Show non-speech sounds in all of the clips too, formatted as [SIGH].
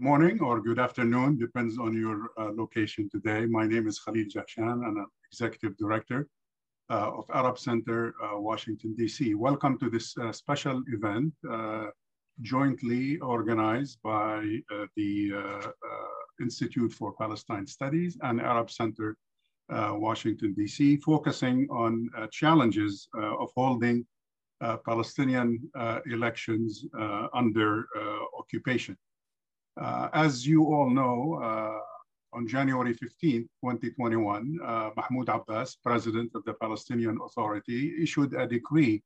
morning or good afternoon, depends on your uh, location today. My name is Khalil Jahshan, and I'm Executive Director uh, of Arab Center, uh, Washington, D.C. Welcome to this uh, special event uh, jointly organized by uh, the Institute for Palestine Studies and Arab Center, Washington, D.C., focusing on challenges of holding Palestinian elections under occupation. Uh, as you all know, uh, on January 15, 2021, uh, Mahmoud Abbas, president of the Palestinian Authority, issued a decree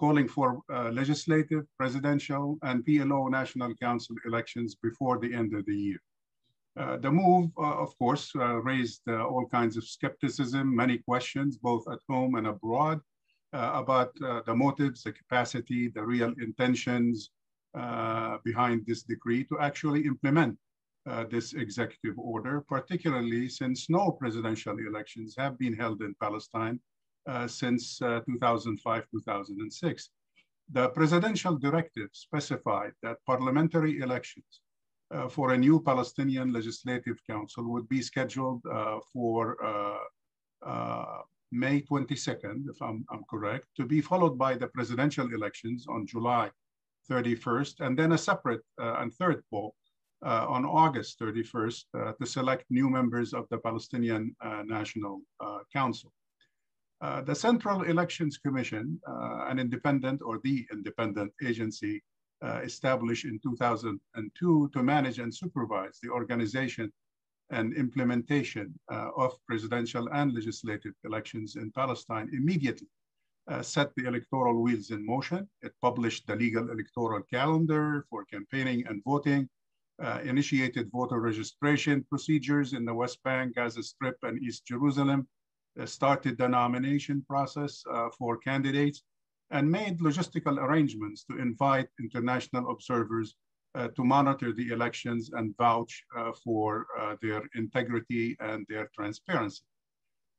calling for uh, legislative, presidential, and PLO National Council elections before the end of the year. Uh, the move, uh, of course, raised all kinds of skepticism, many questions, both at home and abroad, about the motives, the capacity, the real intentions, behind this decree to actually implement uh, this executive order, particularly since no presidential elections have been held in Palestine uh, since 2005-2006. The presidential directive specified that parliamentary elections uh, for a new Palestinian Legislative Council would be scheduled uh, for uh, May 22nd, if I'm, I'm, correct, to be followed by the presidential elections on July 31st, and then a separate uh, and third poll uh, on August 31st uh, to select new members of the Palestinian National Council. Uh, the Central Elections Commission, uh, an independent or the independent agency uh, established in 2002 to manage and supervise the organization and implementation of presidential and legislative elections in Palestine immediately uh, set the electoral wheels in motion. It published the legal electoral calendar for campaigning and voting, uh, initiated voter registration procedures in the West Bank, Gaza Strip, and East Jerusalem, uh, started the nomination process uh, for candidates, and made logistical arrangements to invite international observers uh, to monitor the elections and vouch uh, for their integrity and their transparency.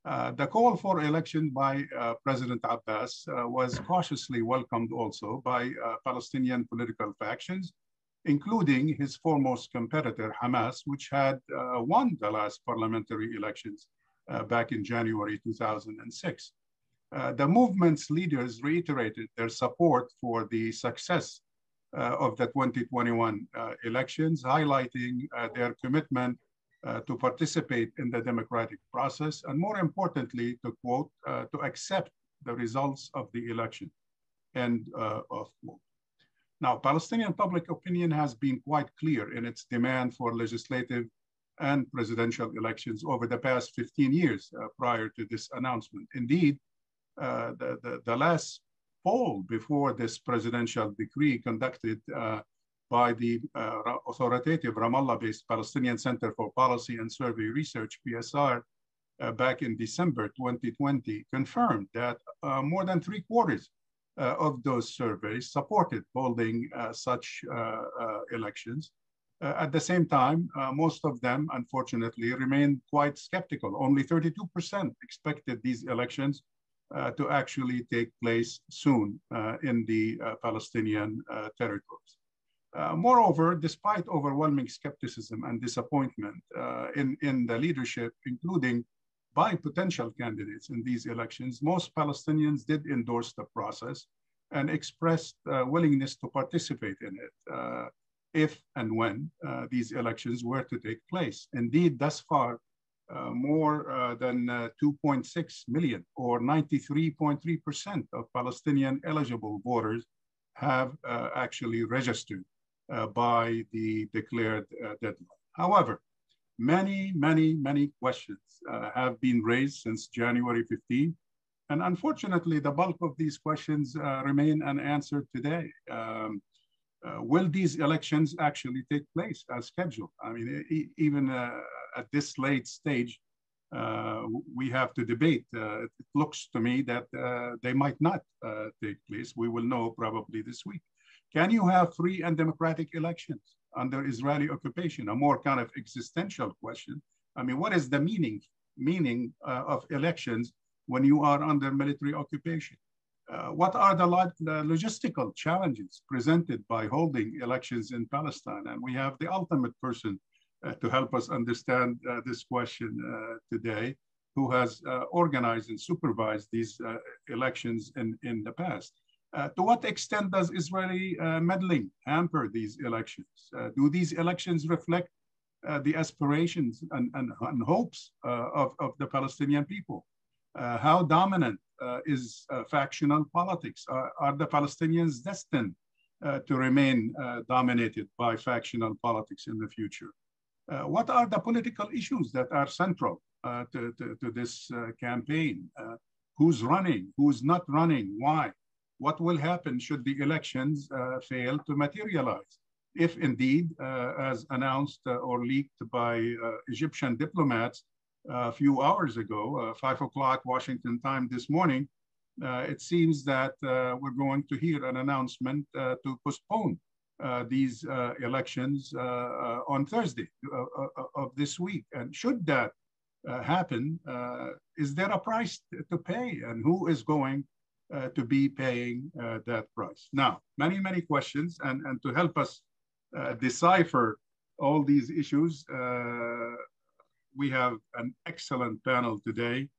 Uh, the call for election by uh, President Abbas uh, was cautiously welcomed also by uh, Palestinian political factions, including his foremost competitor, Hamas, which had uh, won the last parliamentary elections back in January 2006. the movement's leaders reiterated their support for the success of the 2021 elections, highlighting their commitment uh, to participate in the democratic process, and more importantly, to quote, uh, to accept the results of the election, end uh, of quote. Now, Palestinian public opinion has been quite clear in its demand for legislative and presidential elections over the past 15 years uh, prior to this announcement. Indeed, uh, the, the, the, last poll before this presidential decree conducted uh, by the uh, authoritative Ramallah-based Palestinian Center for Policy and Survey Research, PSR, uh, back in December 2020 confirmed that uh, more than three quarters uh, of those surveys supported holding uh, such uh, elections. at the same time, most of them, unfortunately, remained quite skeptical. Only 32% expected these elections to actually take place soon in the Palestinian territories. Uh, moreover, despite overwhelming skepticism and disappointment uh, in, in the leadership, including by potential candidates in these elections, most Palestinians did endorse the process and expressed uh, willingness to participate in it uh, if and when uh, these elections were to take place. Indeed, thus far, more than 2.6 million or 93.3% of Palestinian eligible voters have actually registered by the declared uh, deadline. However, many, many, many questions uh, have been raised since January 15. And unfortunately, the bulk of these questions remain unanswered today. Um, uh, will these elections actually take place as scheduled? I mean, e even uh, at this late stage, uh, we have to debate. it looks to me that they might not take place. We will know probably this week. Can you have free and democratic elections under Israeli occupation? A more kind of existential question. I mean, what is the meaning meaning uh, of elections when you are under military occupation? Uh, what are the, lo the, logistical challenges presented by holding elections in Palestine? And we have the ultimate person uh, to help us understand uh, this question uh, today, who has uh, organized and supervised these elections in, in the past. Uh, to what extent does Israeli uh, meddling hamper these elections? Uh, do these elections reflect the aspirations and, and, and hopes of, of the Palestinian people? how dominant uh, is uh, factional politics. Uh, are the Palestinians destined to remain dominated by factional politics in the future? what are the political issues that are central to, to, to, this campaign? who's running? Who's not running? Why? What will happen should the elections fail to materialize? if indeed, uh, as announced uh, or leaked by uh, Egyptian diplomats, a few hours ago, uh, five o'clock Washington time this morning, uh, it seems that uh, we're going to hear an announcement to postpone these elections on Thursday of this week. And should that happen, is there a price to pay and who is going uh, to be paying uh, that price. Now, many, many questions, and, and to help us uh, decipher all these issues, we have an excellent panel today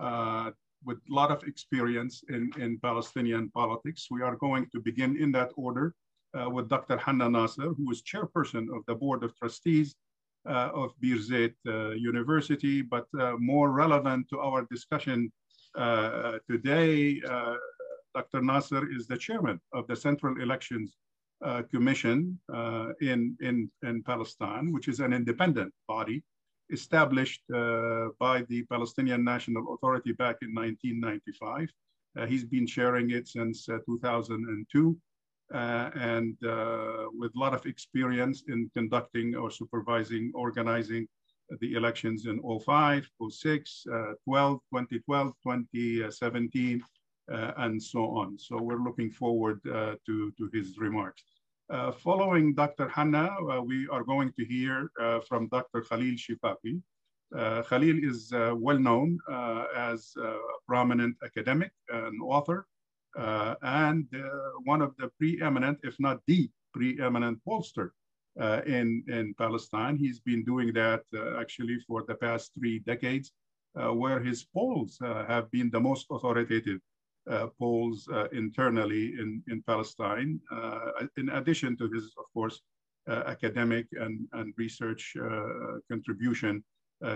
uh, with a lot of experience in, in Palestinian politics. We are going to begin in that order uh, with Dr. Hanna Nasser, who is chairperson of the Board of Trustees uh, of Birzeit uh, University, but uh, more relevant to our discussion uh, today, Dr. Nasser is the chairman of the Central Elections Commission in, in, in Palestine, which is an independent body established uh, by the Palestinian National Authority back in 1995. Uh, he's been sharing it since uh, 2002 and with a lot of experience in conducting or supervising, organizing the elections in 05, 06, 12, 2012, 2017, uh, and so on. So we're looking forward uh, to, to his remarks. Uh, following Dr. Hanna, uh, we are going to hear uh, from Dr. Khalil Shikaki. Uh, Khalil is uh, well known uh, as a prominent academic and author, and one of the preeminent, if not the preeminent pollster Uh, in, in Palestine. He's been doing that uh, actually for the past three decades, uh, where his polls have been the most authoritative uh, polls uh, internally in, in Palestine, uh, in addition to his, of course, academic and, and research contribution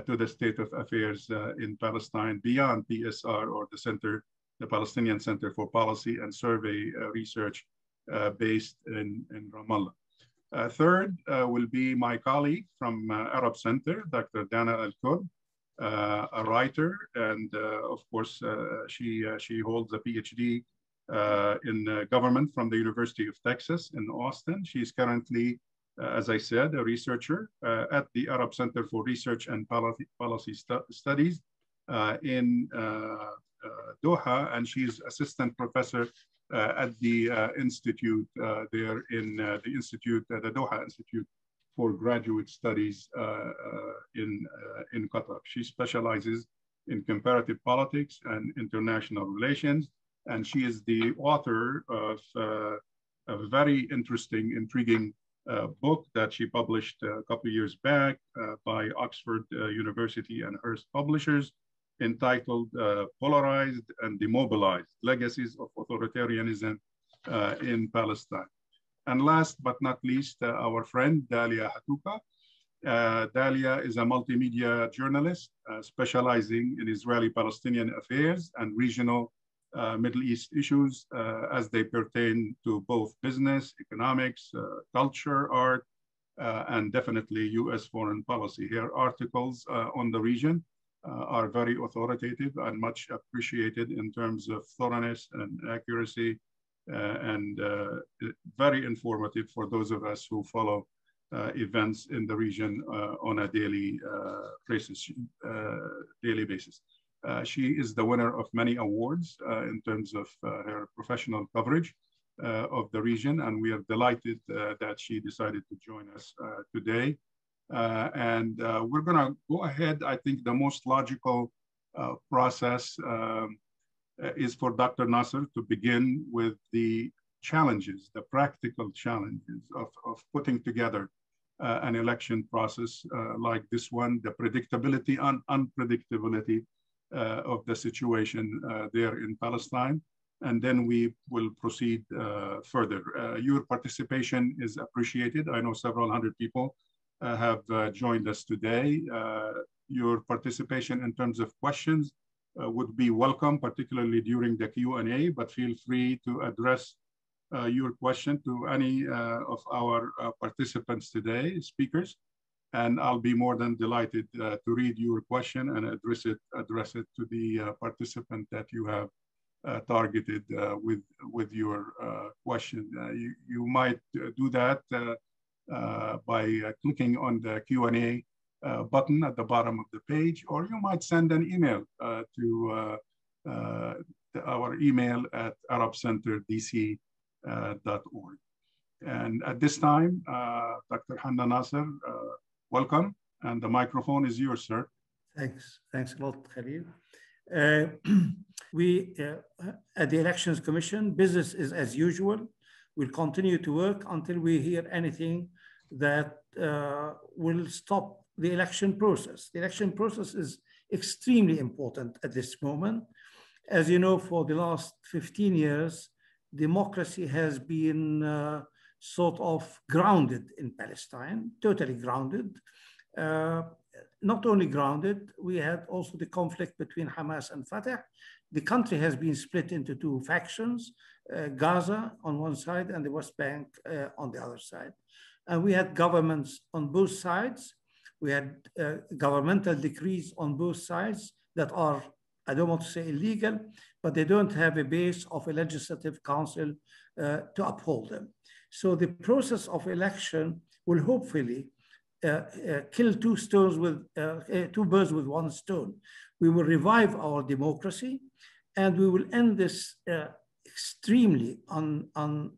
to the state of affairs in Palestine beyond PSR or the Center, the Palestinian Center for Policy and Survey Research based in, in Ramallah. Uh, third uh, will be my colleague from uh, Arab Center, Dr. Dana Al-Kurd, uh, a writer, and uh, of course, uh, she, she holds a PhD in government from the University of Texas in Austin. She's currently, as I said, a researcher at the Arab Center for Research and Policy, Policy Stu Studies in Doha, and she's assistant professor at the uh, institute uh, there in the institute, the Doha Institute for graduate studies uh, uh, in, uh, in Qatar. She specializes in comparative politics and international relations, and she is the author of a very interesting, intriguing uh, book that she published a couple of years back uh, by Oxford uh, University and Hurst Publishers entitled Polarized and Demobilized Legacies of Authoritarianism in Palestine. And last but not least, uh, our friend Dalia Hatuqa. Uh, Dalia is a multimedia journalist uh, specializing in Israeli-Palestinian affairs and regional uh, Middle East issues uh, as they pertain to both business, economics, uh, culture, art, and definitely US foreign policy. Her articles on the region are very authoritative and much appreciated in terms of thoroughness and accuracy uh, and uh, very informative for those of us who follow uh, events in the region on a daily basis. daily basis. she is the winner of many awards in terms of her professional coverage. Uh, of the region, and we are delighted uh, that she decided to join us uh, today. And we're going to go ahead. I think the most logical process um, is for Dr. Nasser to begin with the challenges, the practical challenges of, of putting together uh, an election process uh, like this one, the predictability and unpredictability uh, of the situation uh, there in Palestine. And then we will proceed uh, further. Uh, your participation is appreciated. I know several hundred people have joined us today. your participation in terms of questions would be welcome, particularly during the Q&A, but feel free to address uh, your question to any uh, of our uh, participants today, speakers, and I'll be more than delighted to read your question and address it, address it to the participant that you have uh, targeted uh, with with your uh, question. you you might do that by clicking on the Q and A button at the bottom of the page, or you might send an email to our email at arabcenterdc uh, org. And at this time, uh, Dr. Hanna Nasser, uh, welcome, and the microphone is yours, sir. Thanks. Thanks a lot, Khalil. Uh, [CLEARS THROAT] we, uh, at the Elections Commission, business is as usual. We'll continue to work until we hear anything that uh, will stop the election process. The election process is extremely important at this moment. As you know, for the last 15 years, democracy has been uh, sort of grounded in Palestine, totally grounded. Uh, not only grounded, we had also the conflict between Hamas and Fatah. The country has been split into two factions, uh, Gaza on one side and the West Bank uh, on the other side. And we had governments on both sides. We had uh, governmental decrees on both sides that are I don't want to say illegal, but they don't have a base of a legislative council uh, to uphold them. So the process of election will hopefully uh, uh, kill two stones with uh, uh, two birds with one stone. We will revive our democracy, and we will end this uh, extremely un, un,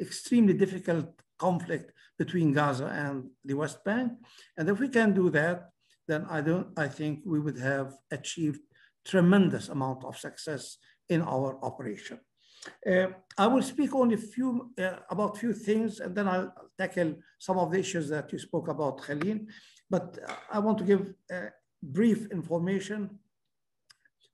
extremely difficult conflict between Gaza and the West Bank. And if we can do that, then I don't. I think we would have achieved tremendous amount of success in our operation. Uh, I will speak only few uh, about few things, and then I'll tackle some of the issues that you spoke about, Khalil. But I want to give uh, brief information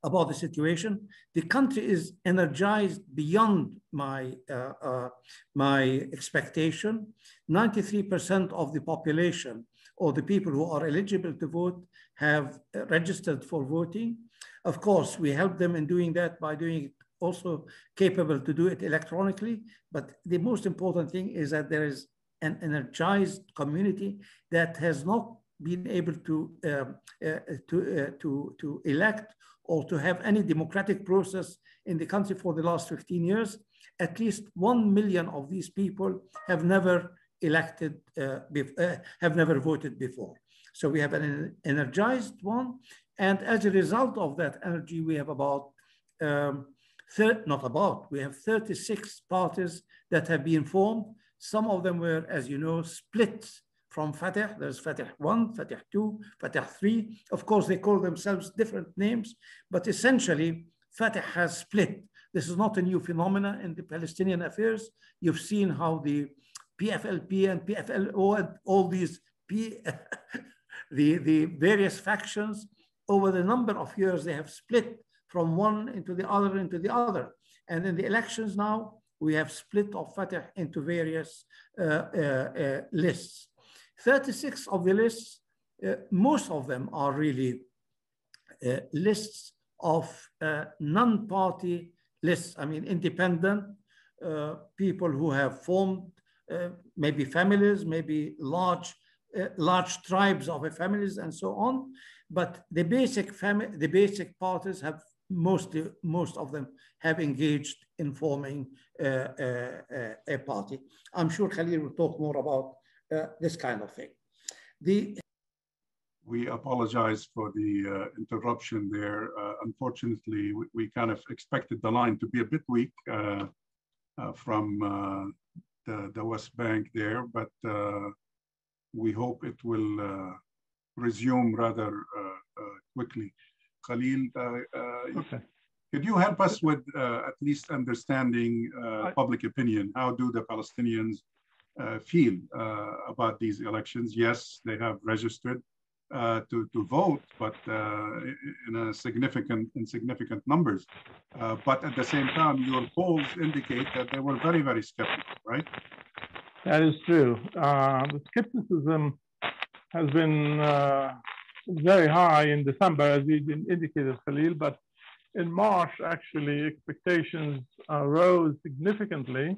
about the situation. The country is energized beyond my, uh, uh, my expectation. 93% of the population or the people who are eligible to vote have registered for voting. Of course, we help them in doing that by doing it also capable to do it electronically. But the most important thing is that there is an energized community that has not been able to, um, uh, to, uh, to, to elect or to have any democratic process in the country for the last 15 years. At least 1 million of these people have never elected, uh, uh, have never voted before. So we have an energized one. And as a result of that energy, we have about, um, not about, we have 36 parties that have been formed. Some of them were, as you know, split from Fatah. There's Fatah 1, Fatah 2, Fatah 3. Of course, they call themselves different names, but essentially, Fatah has split. This is not a new phenomenon in the Palestinian affairs. You've seen how the PFLP and PFLO and all these P, [LAUGHS] the, the various factions over the number of years they have split from one into the other into the other. And in the elections now, we have split of Fatah into various uh, uh, uh, lists. 36 of the lists, uh, most of them are really uh, lists of uh, non-party lists, I mean, independent people who have formed uh, maybe families, maybe large, uh, large tribes of families and so on. But the basic family, the basic parties have mostly, most of them have engaged in forming uh, a party. I'm sure Khalil will talk more about this kind of thing. The we apologize for the uh, interruption there. Uh, unfortunately, we, we, kind of expected the line to be a bit weak uh, from the, the West Bank there, but uh, we hope it will uh, resume rather uh, quickly. Khalil, okay. Could you help us with uh, at least understanding uh, public opinion? How do the Palestinians uh, feel uh, about these elections? Yes, they have registered uh, to, to vote, but uh, in a significant, in significant numbers. but at the same time, your polls indicate that they were very, very skeptical, right? That is true. the skepticism has been very high in December, as you indicated, Khalil, but in March, actually, expectations uh, rose significantly.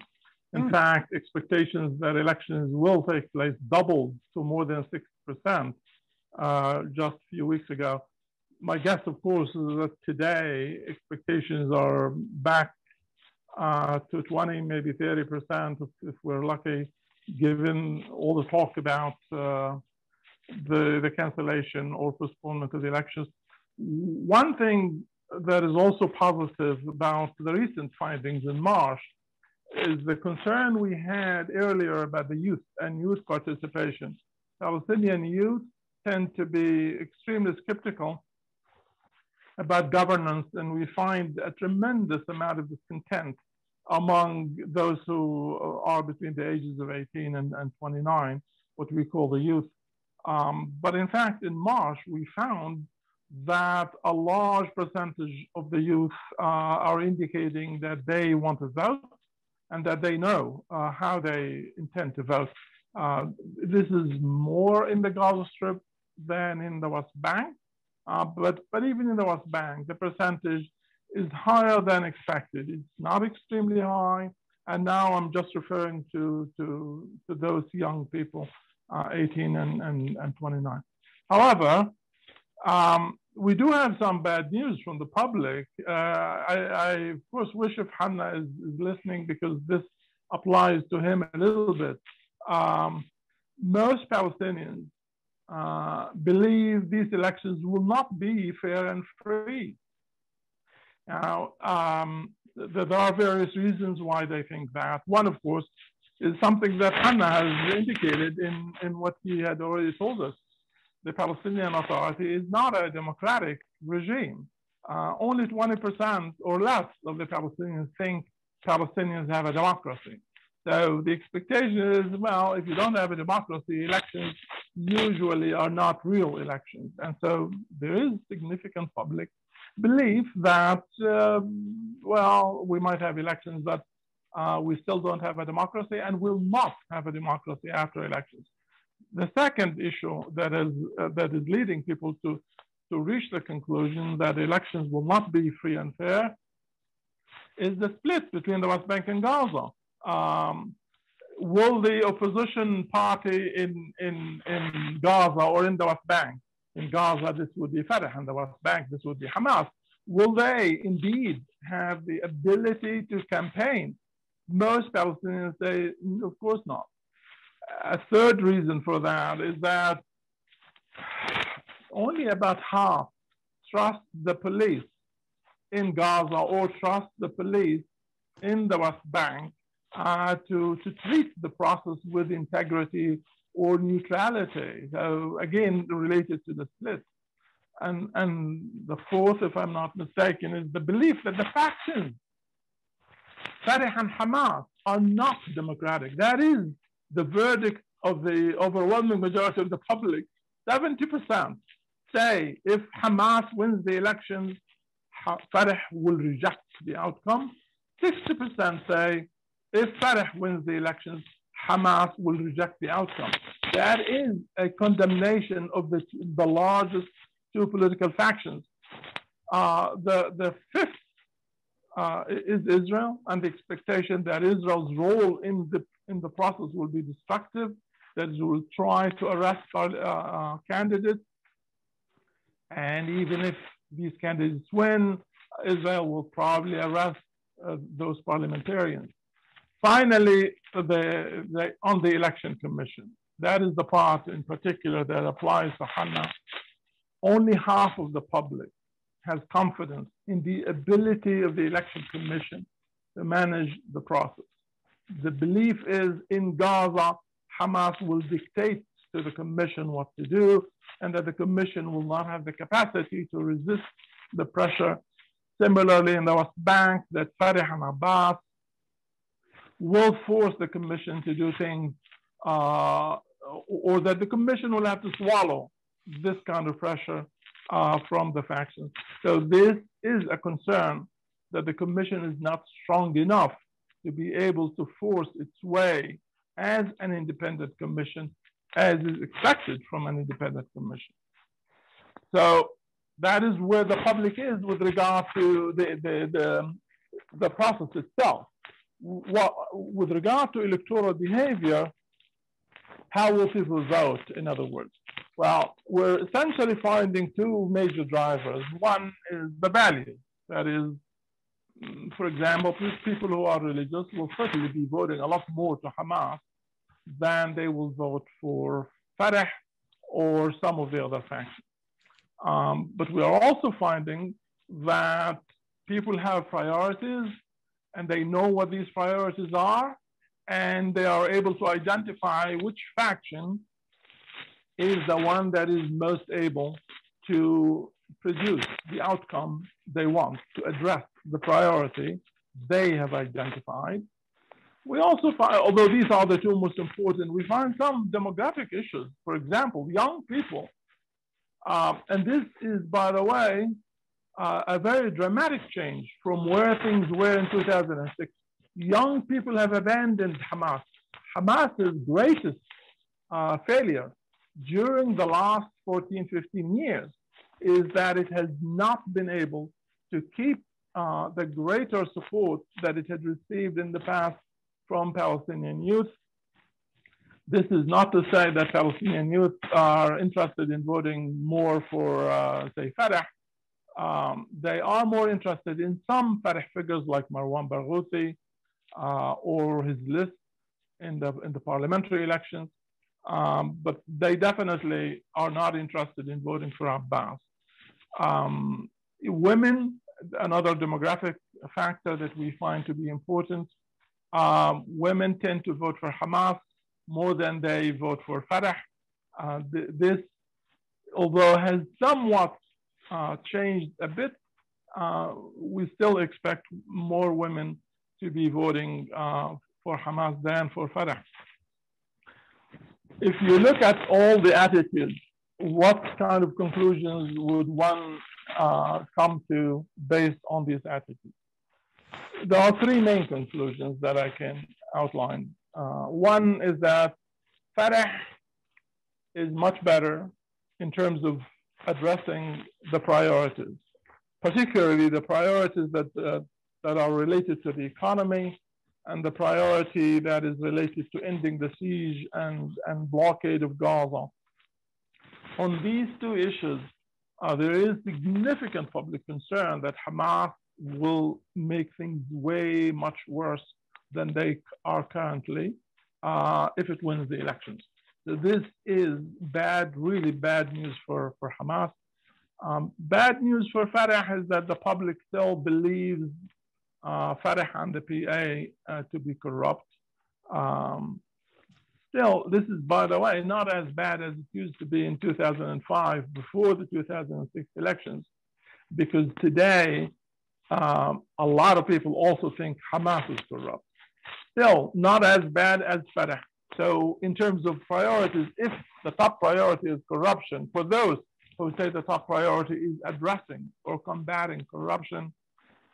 In mm. fact, expectations that elections will take place doubled to more than 6% uh, just a few weeks ago. My guess, of course, is that today expectations are back uh, to 20, maybe 30% if, if, we're lucky, given all the talk about uh, the, the cancellation or postponement of the elections. One thing that is also positive about the recent findings in March is the concern we had earlier about the youth and youth participation. Palestinian youth tend to be extremely skeptical about governance, and we find a tremendous amount of discontent among those who are between the ages of 18 and, and 29, what we call the youth. Um, but in fact, in March, we found that a large percentage of the youth uh, are indicating that they want to vote and that they know uh, how they intend to vote. Uh, this is more in the Gaza Strip than in the West Bank, uh, but, but even in the West Bank, the percentage is higher than expected. It's not extremely high. And now I'm just referring to, to, to those young people, uh, 18 and, and, and 29. However, um, we do have some bad news from the public. Uh, I, I, of course, wish if Hanna is, is, listening because this applies to him a little bit. Um, most Palestinians uh, believe these elections will not be fair and free. Now, um, th there are various reasons why they think that. One, of course, is something that Hanna has indicated in, in what he had already told us the Palestinian Authority is not a democratic regime. Uh, only 20% or less of the Palestinians think Palestinians have a democracy. So the expectation is, well, if you don't have a democracy, elections usually are not real elections. And so there is significant public belief that, uh, well, we might have elections, but uh, we still don't have a democracy and will not have a democracy after elections. The second issue that is, uh, that is leading people to, to reach the conclusion that elections will not be free and fair is the split between the West Bank and Gaza. Um, will the opposition party in, in, in Gaza or in the West Bank, in Gaza, this would be Fatah, and the West Bank, this would be Hamas, will they indeed have the ability to campaign? Most Palestinians say, of course not a third reason for that is that only about half trust the police in Gaza or trust the police in the West Bank uh, to, to treat the process with integrity or neutrality. So again, related to the split. And, and the fourth, if I'm not mistaken, is the belief that the factions, Fatah and Hamas, are not democratic. That is the verdict of the overwhelming majority of the public, 70% say if Hamas wins the elections, Fatah will reject the outcome. 60% say if Fatah wins the elections, Hamas will reject the outcome. That is a condemnation of the, the largest two political factions. Uh, the, the fifth uh, is Israel and the expectation that Israel's role in the in the process will be destructive, that it will try to arrest uh, uh, candidates. And even if these candidates win, Israel will probably arrest uh, those parliamentarians. Finally, the, the, on the election commission, that is the part in particular that applies to Hanna. Only half of the public has confidence in the ability of the election commission to manage the process the belief is in Gaza, Hamas will dictate to the commission what to do, and that the commission will not have the capacity to resist the pressure similarly in the West Bank, that Fatah and Abbas will force the commission to do things, uh, or that the commission will have to swallow this kind of pressure uh, from the factions. So this is a concern that the commission is not strong enough to be able to force its way as an independent commission, as is expected from an independent commission. So that is where the public is with regard to the, the, the, the process itself. What, with regard to electoral behavior, how will people vote, in other words? Well, we're essentially finding two major drivers. One is the values. That is, for example, people who are religious will certainly be voting a lot more to Hamas than they will vote for Fatah or some of the other factions. Um, but we are also finding that people have priorities and they know what these priorities are and they are able to identify which faction is the one that is most able to produce the outcome they want to address the priority they have identified. We also find, although these are the two most important, we find some demographic issues. For example, young people. Um, and this is, by the way, uh, a very dramatic change from where things were in 2006. Young people have abandoned Hamas. Hamas's greatest uh, failure during the last 14, 15 years is that it has not been able to keep uh, the greater support that it had received in the past from Palestinian youth. This is not to say that Palestinian youth are interested in voting more for, uh, say, Fatah. Um, they are more interested in some Fatah figures like Marwan Barghouti uh, or his list in the, in the parliamentary elections. Um, but they definitely are not interested in voting for Abbas. Um, women, another demographic factor that we find to be important. Um, women tend to vote for Hamas more than they vote for Fatah. Uh, th this, although has somewhat uh, changed a bit, uh, we still expect more women to be voting uh, for Hamas than for Fatah if you look at all the attitudes, what kind of conclusions would one uh, come to based on these attitudes? There are three main conclusions that I can outline. Uh, one is that Fatah is much better in terms of addressing the priorities, particularly the priorities that, uh, that are related to the economy, and the priority that is related to ending the siege and, and blockade of Gaza. On these two issues, uh, there is significant public concern that Hamas will make things way much worse than they are currently uh, if it wins the elections. So this is bad, really bad news for, for Hamas. Um, bad news for Fatah is that the public still believes uh, Fatah and the PA uh, to be corrupt. Um, still, this is, by the way, not as bad as it used to be in 2005 before the 2006 elections, because today um, a lot of people also think Hamas is corrupt. Still, not as bad as Fatah. So, in terms of priorities, if the top priority is corruption, for those who say the top priority is addressing or combating corruption,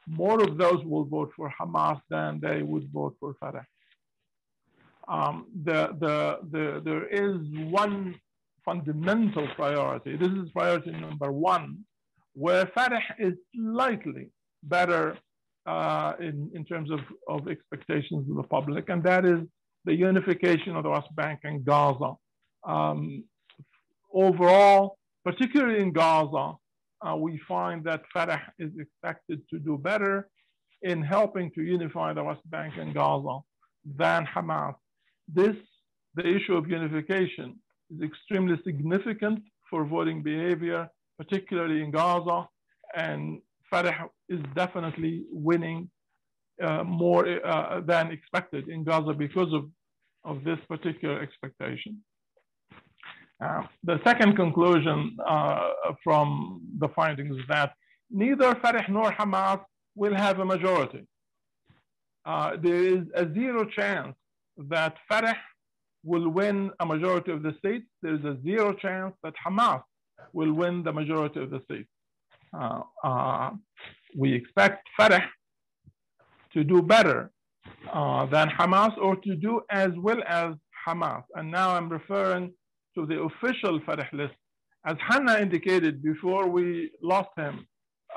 more of those will vote for Hamas than they would vote for Fatah. Um, the, the, the, there is one fundamental priority. This is priority number one, where Fatah is slightly better uh, in, in terms of, of expectations of the public, and that is the unification of the West Bank and Gaza. Um, overall, particularly in Gaza, uh, we find that Fatah is expected to do better in helping to unify the West Bank and Gaza than Hamas. This, the issue of unification, is extremely significant for voting behavior, particularly in Gaza, and Fatah is definitely winning uh, more uh, than expected in Gaza because of, of this particular expectation. Uh, the second conclusion uh, from the findings is that neither Fatah nor Hamas will have a majority. Uh, there is a zero chance that Fatah will win a majority of the seats. There's a zero chance that Hamas will win the majority of the seats. Uh, uh, we expect Fatah to do better uh, than Hamas or to do as well as Hamas. And now I'm referring to the official Fatah list. As Hanna indicated before we lost him,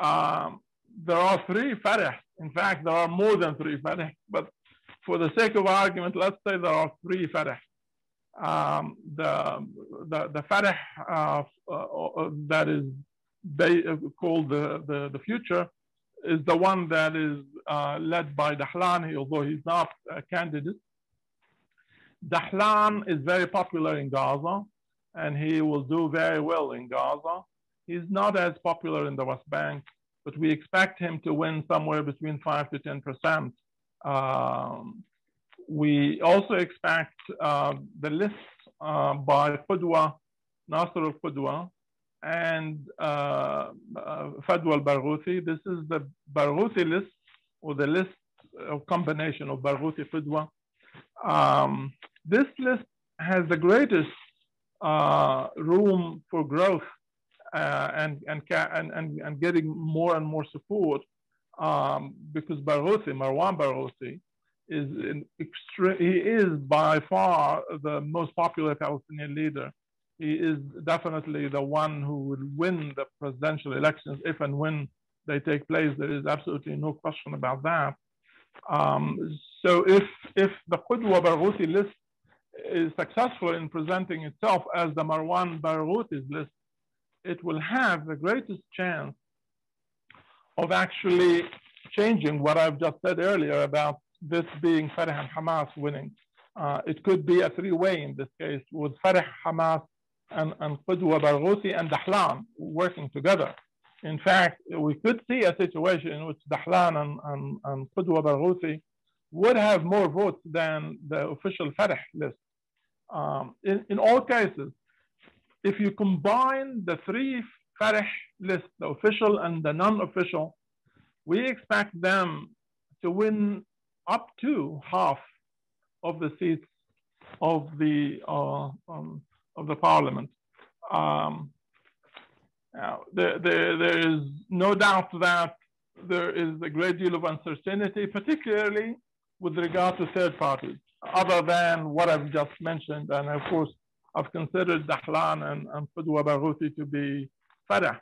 um, there are three Fatah. In fact, there are more than three Fatah, but for the sake of argument, let's say there are three Fatah. Um, the, the, the Fatah uh, uh, that is called the, the, the future is the one that is uh, led by Dahlan, although he's not a candidate. Dahlan is very popular in Gaza, and he will do very well in Gaza. He's not as popular in the West Bank, but we expect him to win somewhere between 5 to 10%. Um, we also expect uh, the list uh, by Qudwa, Nasser al-Qudwa, and uh, uh, Fadwa al-Barghouthi. This is the Barghouthi list, or the list of combination of Barghouthi Fadwa. Um, this list has the greatest uh, room for growth uh, and, and, and, and, getting more and more support um, because Barghouthi, Marwan Barghouthi, is extreme, he is by far the most popular Palestinian leader. He is definitely the one who will win the presidential elections if and when they take place. There is absolutely no question about that. Um, so if, if the Qudwa Barghouthi list is successful in presenting itself as the Marwan Barghouthi's list, it will have the greatest chance of actually changing what I've just said earlier about this being Fatah and Hamas winning. Uh, it could be a three-way in this case with Fatah, Hamas, and, and Qudwa Barghouthi and Dahlan working together. In fact, we could see a situation in which Dahlan and, and, and Qudwa Barghouthi would have more votes than the official Fatah list. Um, in, in all cases, if you combine the three Fatah lists, the official and the non-official, we expect them to win up to half of the seats of the uh, um, of the parliament. Um, now, there, there, there is no doubt that there is a great deal of uncertainty, particularly with regard to third parties other than what I've just mentioned. And of course, I've considered Dahlan and, and Barghouthi to be Fatah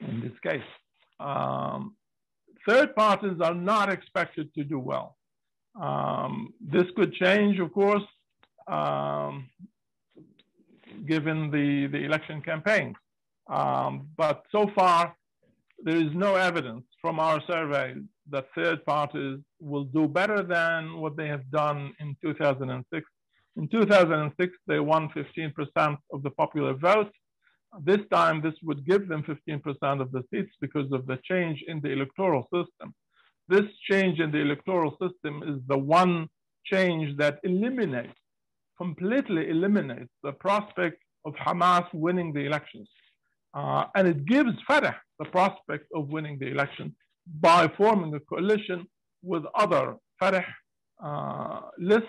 in this case. Um, third parties are not expected to do well. Um, this could change, of course, um, given the, the election campaigns. Um, but so far, there is no evidence from our survey that third parties will do better than what they have done in 2006. In 2006, they won 15% of the popular vote. This time, this would give them 15% of the seats because of the change in the electoral system. This change in the electoral system is the one change that eliminates, completely eliminates the prospect of Hamas winning the elections. Uh, and it gives Fatah the prospect of winning the election by forming a coalition with other Fatah uh, lists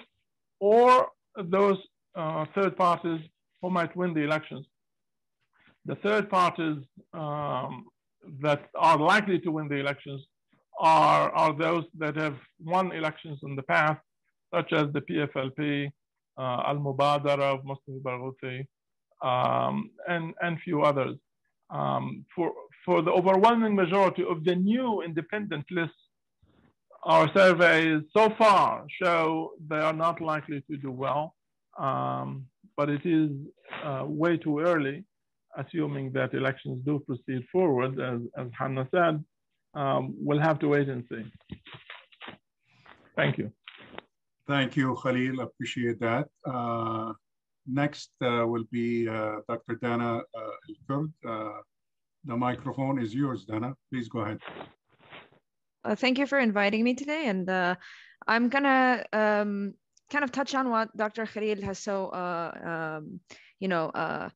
or those uh, third parties who might win the elections. The third parties um, that are likely to win the elections are, are those that have won elections in the past, such as the PFLP, uh, Al Mubadara of Mustafa Barghouthi, um, and, and few others. Um, for, for the overwhelming majority of the new independent lists, our surveys so far show they are not likely to do well, um, but it is uh, way too early, assuming that elections do proceed forward, as, as Hanna said, um, we'll have to wait and see. Thank you. Thank you, Khalil. Appreciate that. Uh, next uh, will be uh, Dr. Dana uh, El-Kurd. Uh, the microphone is yours, Dana. Please go ahead. Uh, thank you for inviting me today. And uh, I'm gonna um, kind of touch on what Dr. Khalil has so, uh, um, you know, uh,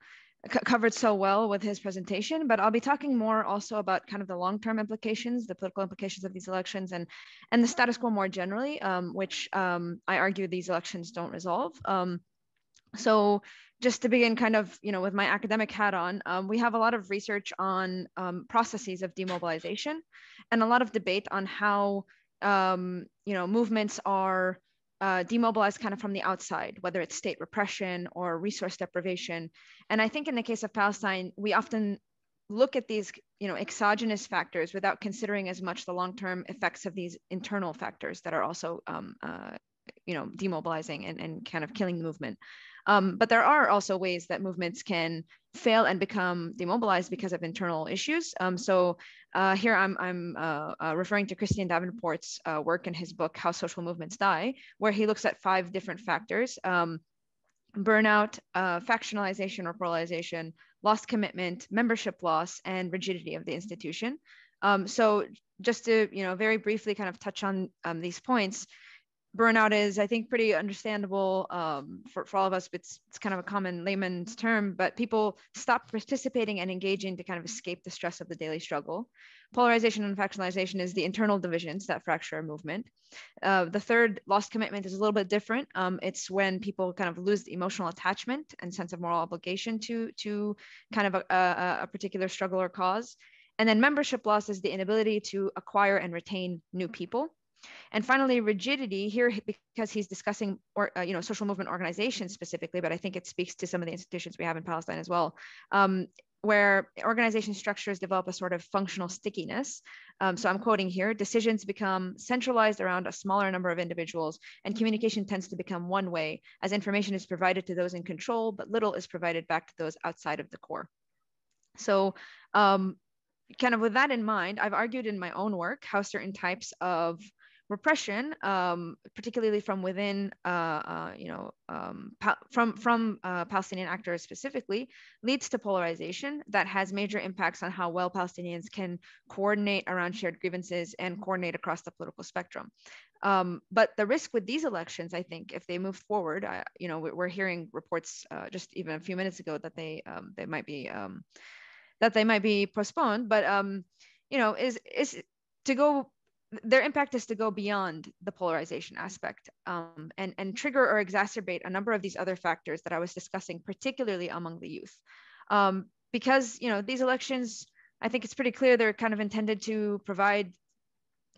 covered so well with his presentation, but I'll be talking more also about kind of the long-term implications, the political implications of these elections and, and the status quo more generally, um, which um, I argue these elections don't resolve. Um, so just to begin kind of, you know, with my academic hat on, um, we have a lot of research on um, processes of demobilization and a lot of debate on how, um, you know, movements are uh, demobilized kind of from the outside, whether it's state repression or resource deprivation. And I think in the case of Palestine, we often look at these you know exogenous factors without considering as much the long-term effects of these internal factors that are also um, uh, you know demobilizing and, and kind of killing the movement um, but there are also ways that movements can fail and become demobilized because of internal issues. Um, so uh, here I'm, I'm uh, uh, referring to Christian Davenport's uh, work in his book, How Social Movements Die, where he looks at five different factors. Um, burnout, uh, factionalization or polarization, lost commitment, membership loss, and rigidity of the institution. Um, so just to, you know, very briefly kind of touch on um, these points, burnout is, I think, pretty understandable um, for, for all of us. It's, it's kind of a common layman's term, but people stop participating and engaging to kind of escape the stress of the daily struggle. Polarization and factionalization is the internal divisions that fracture a movement. Uh, the third, lost commitment, is a little bit different. Um, it's when people kind of lose the emotional attachment and sense of moral obligation to, to kind of a, a, a particular struggle or cause. And then membership loss is the inability to acquire and retain new people. And finally, rigidity here, because he's discussing or, uh, you know, social movement organizations specifically, but I think it speaks to some of the institutions we have in Palestine as well, um, where organization structures develop a sort of functional stickiness. Um, so I'm quoting here, decisions become centralized around a smaller number of individuals and communication tends to become one way as information is provided to those in control, but little is provided back to those outside of the core. So um, kind of with that in mind, I've argued in my own work how certain types of repression, um, particularly from within, uh, uh, you know, um, from from uh, Palestinian actors specifically, leads to polarization that has major impacts on how well Palestinians can coordinate around shared grievances and coordinate across the political spectrum. Um, but the risk with these elections, I think, if they move forward, you know, we're hearing reports uh, just even a few minutes ago that they um, they might be um, that they might be postponed, but um, you know, is is to go their impact is to go beyond the polarization aspect um, and, and trigger or exacerbate a number of these other factors that I was discussing, particularly among the youth. Um, because, you know, these elections, I think it's pretty clear they're kind of intended to provide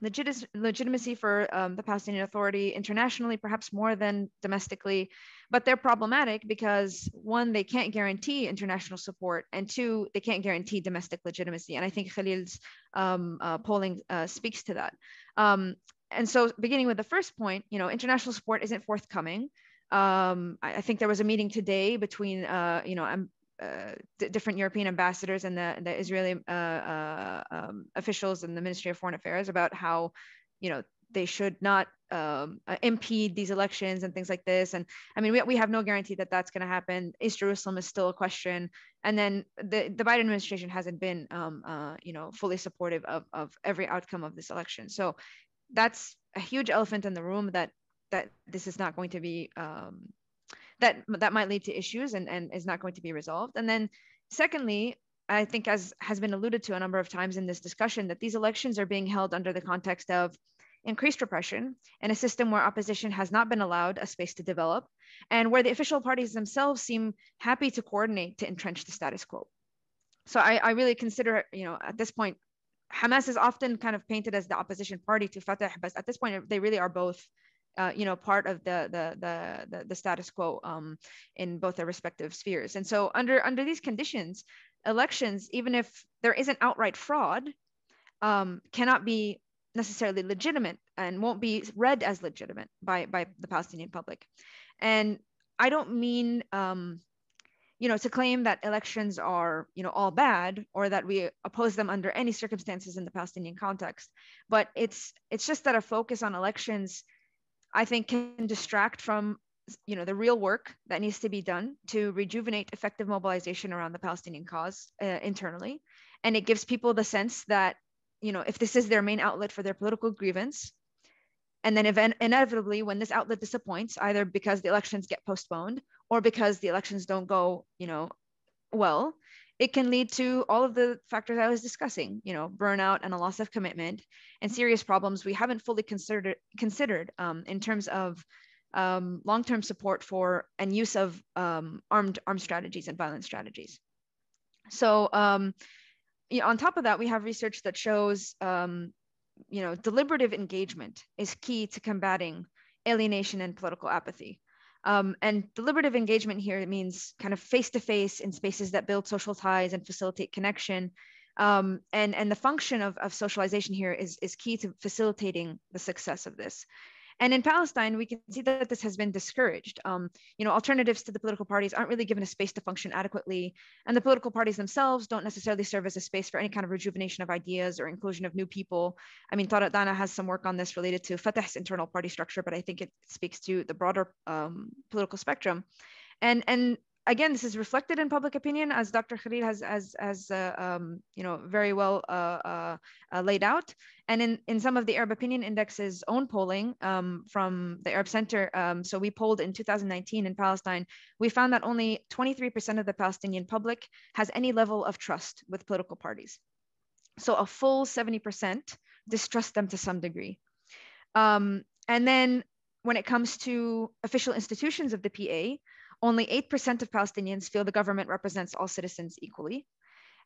legit- legitimacy for um, the Palestinian Authority internationally, perhaps more than domestically. But they're problematic because one, they can't guarantee international support, and two, they can't guarantee domestic legitimacy. And I think Khalil's um, uh, polling uh, speaks to that. Um, and so, beginning with the first point, you know, international support isn't forthcoming. Um, I, I, think there was a meeting today between, uh, you know, uh, different European ambassadors and the, the Israeli uh, uh, um, officials in the Ministry of Foreign Affairs about how, you know, they should not um, impede these elections and things like this. And I mean, we, we have no guarantee that that's going to happen. East Jerusalem is still a question. And then the, the Biden administration hasn't been, um, uh, you know, fully supportive of, of every outcome of this election. So that's a huge elephant in the room that that this is not going to be um, that that might lead to issues and, and is not going to be resolved. And then secondly, I think as has been alluded to a number of times in this discussion, that these elections are being held under the context of increased repression in a system where opposition has not been allowed a space to develop and where the official parties themselves seem happy to coordinate to entrench the status quo. So I, I really consider, you know, at this point, Hamas is often kind of painted as the opposition party to Fatah, but at this point, they really are both uh, you know, part of the the the the, the status quo um, in both their respective spheres. And so under under these conditions, elections, even if there isn't outright fraud, um, cannot be necessarily legitimate and won't be read as legitimate by by the Palestinian public. And I don't mean um, you know to claim that elections are you know all bad or that we oppose them under any circumstances in the Palestinian context, but it's it's just that a focus on elections I think can distract from you know the real work that needs to be done to rejuvenate effective mobilization around the Palestinian cause uh, internally, and it gives people the sense that you know if this is their main outlet for their political grievance, and then event- inevitably when this outlet disappoints, either because the elections get postponed or because the elections don't go you know well, it can lead to all of the factors I was discussing, you know, burnout and a loss of commitment and serious problems we haven't fully considered considered um, in terms of um, long-term support for and use of um, armed armed strategies and violent strategies. So, um, you know, on top of that, we have research that shows, um, you know, deliberative engagement is key to combating alienation and political apathy. Um, and deliberative engagement here means kind of face to face in spaces that build social ties and facilitate connection. Um, and, and the function of, of socialization here is, is key to facilitating the success of this. And in Palestine, we can see that this has been discouraged. Um, you know, alternatives to the political parties aren't really given a space to function adequately. And the political parties themselves don't necessarily serve as a space for any kind of rejuvenation of ideas or inclusion of new people. I mean, Tariq Dana has some work on this related to Fatah's internal party structure, but I think it speaks to the broader um, political spectrum. And, and again, this is reflected in public opinion, as Dr. Khalil has, as, as uh, um, you know, very well uh, uh, uh, laid out. And in, in some of the Arab Opinion Index's own polling um, from the Arab Center, um, so we polled in 2019 in Palestine, we found that only 23% of the Palestinian public has any level of trust with political parties. So a full 70% distrust them to some degree. Um, and then when it comes to official institutions of the PA, only 8% of Palestinians feel the government represents all citizens equally.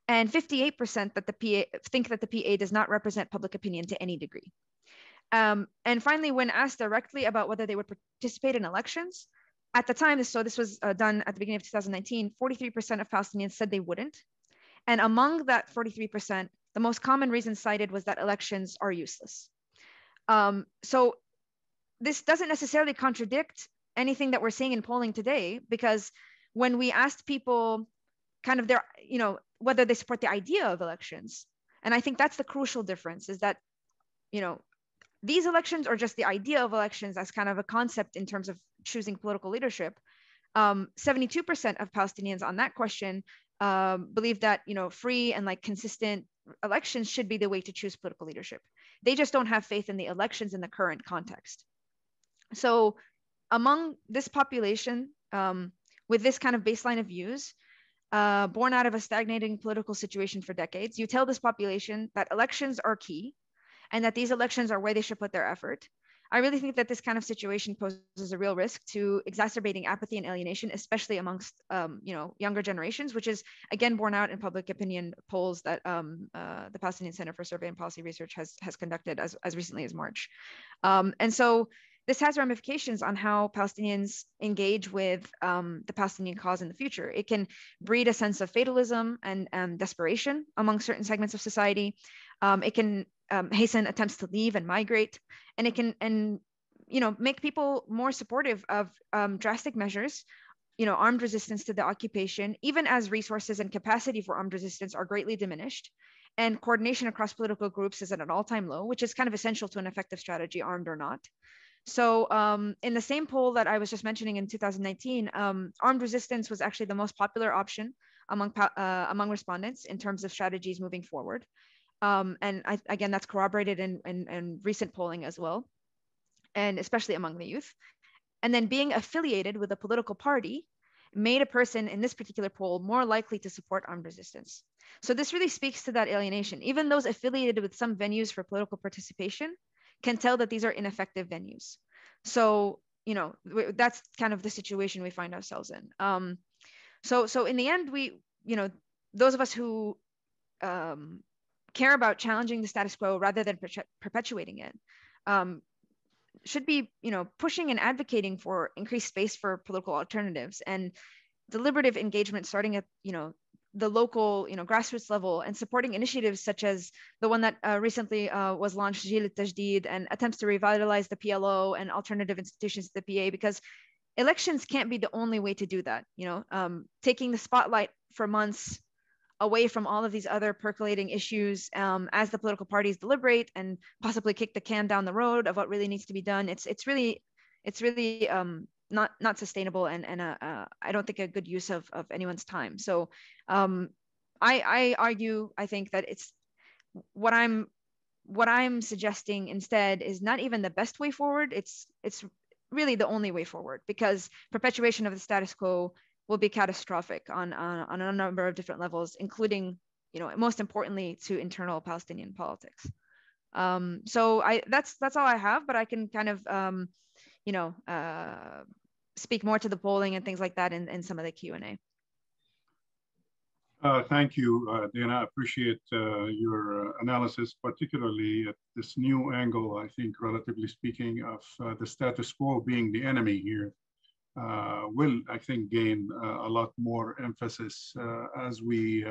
And 58% that the PA think that the PA does not represent public opinion to any degree. Um, and finally, when asked directly about whether they would participate in elections, at the time, so this was uh, done at the beginning of 2019, 43% of Palestinians said they wouldn't. And among that 43%, the most common reason cited was that elections are useless. Um, so this doesn't necessarily contradict anything that we're seeing in polling today because when we asked people kind of their you know whether they support the idea of elections and i think that's the crucial difference is that you know these elections or just the idea of elections as kind of a concept in terms of choosing political leadership um, 72% of palestinians on that question um, believe that you know free and like consistent elections should be the way to choose political leadership. They just don't have faith in the elections in the current context. So among this population um, with this kind of baseline of views, uh, born out of a stagnating political situation for decades, you tell this population that elections are key and that these elections are where they should put their effort. I really think that this kind of situation poses a real risk to exacerbating apathy and alienation, especially amongst um, you know younger generations, which is again borne out in public opinion polls that um, uh, the Palestinian Center for Survey and Policy Research has has conducted as, as recently as March. Um, and so this has ramifications on how Palestinians engage with um, the Palestinian cause in the future. It can breed a sense of fatalism and um, desperation among certain segments of society. Um, it can um, hasten attempts to leave and migrate, and it can and you know make people more supportive of um, drastic measures. You know, armed resistance to the occupation, even as resources and capacity for armed resistance are greatly diminished and coordination across political groups is at an all-time low, which is kind of essential to an effective strategy, armed or not. So um, in the same poll that I was just mentioning in 2019, um, armed resistance was actually the most popular option among, uh, among respondents in terms of strategies moving forward. Um, and I, again, that's corroborated in, in, in recent polling as well, and especially among the youth. And then being affiliated with a political party made a person in this particular poll more likely to support armed resistance. So this really speaks to that alienation. Even those affiliated with some venues for political participation can tell that these are ineffective venues. So, you know, that's kind of the situation we find ourselves in. Um, so, so in the end, we, you know, those of us who um, care about challenging the status quo rather than perpetuating it um, should be, you know, pushing and advocating for increased space for political alternatives and deliberative engagement starting at, you know, the local, you know, grassroots level and supporting initiatives such as the one that uh, recently uh, was launched, Jil Tajdid, and attempts to revitalize the PLO and alternative institutions to the PA, because elections can't be the only way to do that. You know, um, taking the spotlight for months away from all of these other percolating issues um, as the political parties deliberate and possibly kick the can down the road of what really needs to be done. It's it's really it's really um, not not sustainable and and uh, uh, I don't think a good use of of anyone's time. So um, I I argue I think that it's what I'm what I'm suggesting instead is not even the best way forward. It's it's really the only way forward because perpetuation of the status quo will be catastrophic on, on, on a number of different levels, including, you know, most importantly to internal Palestinian politics. Um, so I that's that's all I have, but I can kind of um, you know uh, speak more to the polling and things like that in, in some of the Q and A. Uh, thank you, uh, Dana. I appreciate uh, your uh, analysis, particularly at this new angle, I think, relatively speaking, of uh, the status quo being the enemy here, uh, will, I think, gain a lot more emphasis as we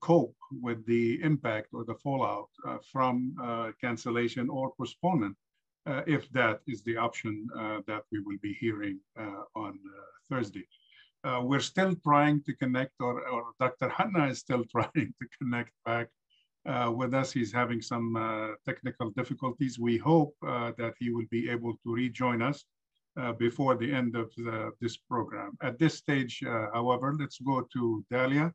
cope with the impact or the fallout from cancellation or postponement, if that is the option that we will be hearing on Thursday uh, we're still trying to connect, or, or Dr. Hanna is still [LAUGHS] trying to connect back uh, with us. He's having some uh, technical difficulties. We hope uh, that he will be able to rejoin us uh, before the end of the, this program. At this stage, uh, however, let's go to Dalia.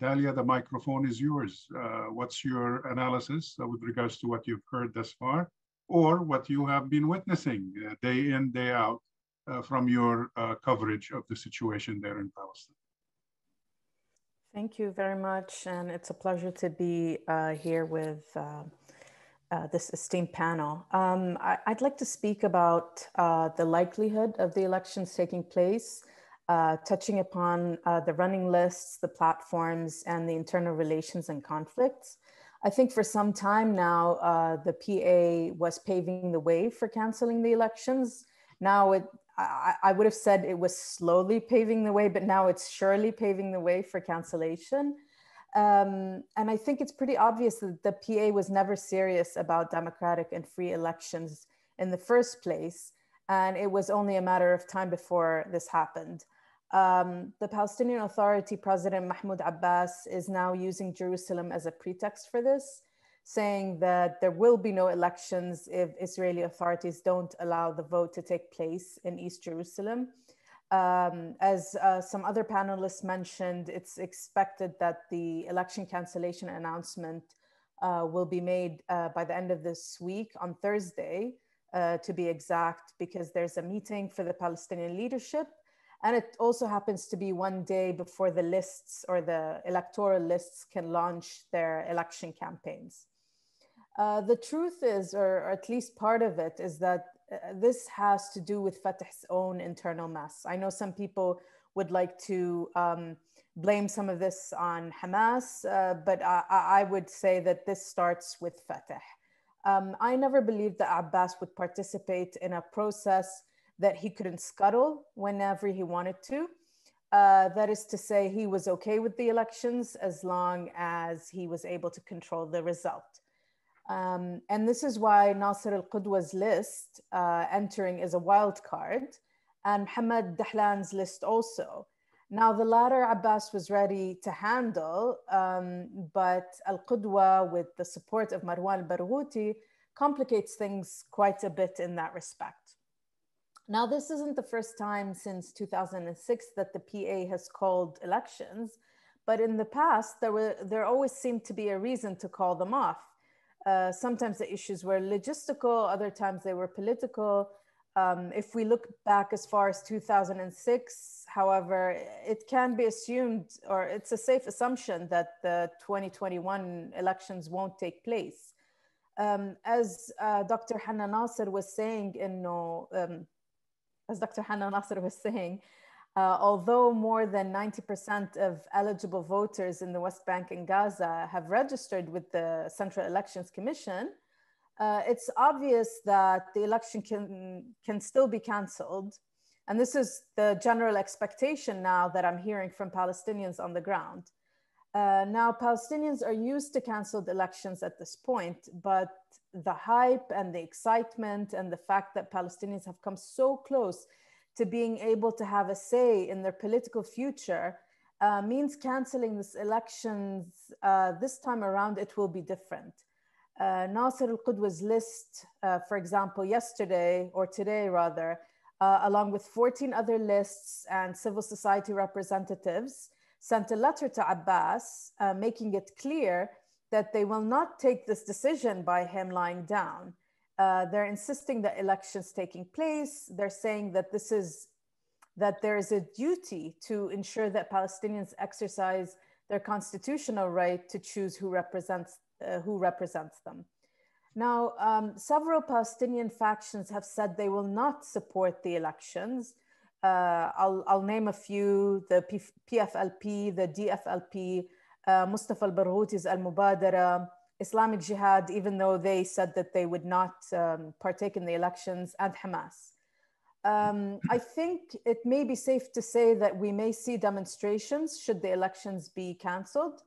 Dalia, the microphone is yours. what's your analysis with regards to what you've heard thus far, or what you have been witnessing day in, day out uh, from your uh, coverage of the situation there in Palestine. Thank you very much. And it's a pleasure to be uh, here with uh, uh, this esteemed panel. Um, I, would like to speak about uh, the likelihood of the elections taking place, touching upon the running lists, the platforms, and the internal relations and conflicts. I think for some time now, the PA was paving the way for canceling the elections. Now it I, I would have said it was slowly paving the way, but now it's surely paving the way for cancellation. Um, and I think it's pretty obvious that the PA was never serious about democratic and free elections in the first place. And it was only a matter of time before this happened. Um, the Palestinian Authority President Mahmoud Abbas is now using Jerusalem as a pretext for this saying that there will be no elections if Israeli authorities don't allow the vote to take place in East Jerusalem. Um, as uh, some other panelists mentioned, it's expected that the election cancellation announcement uh, will be made uh, by the end of this week on Thursday, uh, to be exact, because there's a meeting for the Palestinian leadership. And it also happens to be one day before the lists or the electoral lists can launch their election campaigns. Uh, the truth is, or, or, at least part of it, is that uh, this has to do with Fatah's own internal mess. I know some people would like to um, blame some of this on Hamas, uh, but I, I, would say that this starts with Fatah. Um, I never believed that Abbas would participate in a process that he couldn't scuttle whenever he wanted to. Uh, that is to say, he was okay with the elections as long as he was able to control the result. Um, and this is why Nasser al Qudwa's list uh, entering is a wild card, and Mohammed Dahlan's list also. Now, the latter Abbas was ready to handle, um, but Al Qudwa, with the support of Marwan Barghouti, complicates things quite a bit in that respect. Now, this isn't the first time since 2006 that the PA has called elections, but in the past, there, were, there always seemed to be a reason to call them off. Uh, sometimes the issues were logistical, other times they were political. Um, if we look back as far as 2006, however, it can be assumed, or it's a safe assumption, that the 2021 elections won't take place. Um, as uh, Dr. Hanna Nasser was saying, in, um, as Dr. Hanna Nasser was saying, uh, although more than 90% of eligible voters in the West Bank and Gaza have registered with the Central Elections Commission, uh, it's obvious that the election can, can still be canceled. And this is the general expectation now that I'm hearing from Palestinians on the ground. Uh, now, Palestinians are used to canceled elections at this point, but the hype and the excitement and the fact that Palestinians have come so close to being able to have a say in their political future uh, means canceling this elections uh, this time around it will be different. Uh, Nasser al-Qudwa's list uh, for example yesterday or today rather uh, along with 14 other lists and civil society representatives sent a letter to Abbas uh, making it clear that they will not take this decision by him lying down uh, they're insisting that elections taking place. They're saying that this is that there is a duty to ensure that Palestinians exercise their constitutional right to choose who represents, uh, who represents them. Now, um, several Palestinian factions have said they will not support the elections. Uh, I'll, I'll, name a few, the P PFLP, the DFLP, uh, Mustafa al-Barghouti's al-Mubadara, Islamic Jihad, even though they said that they would not um, partake in the elections, and Hamas. Um, I think it may be safe to say that we may see demonstrations should the elections be cancelled,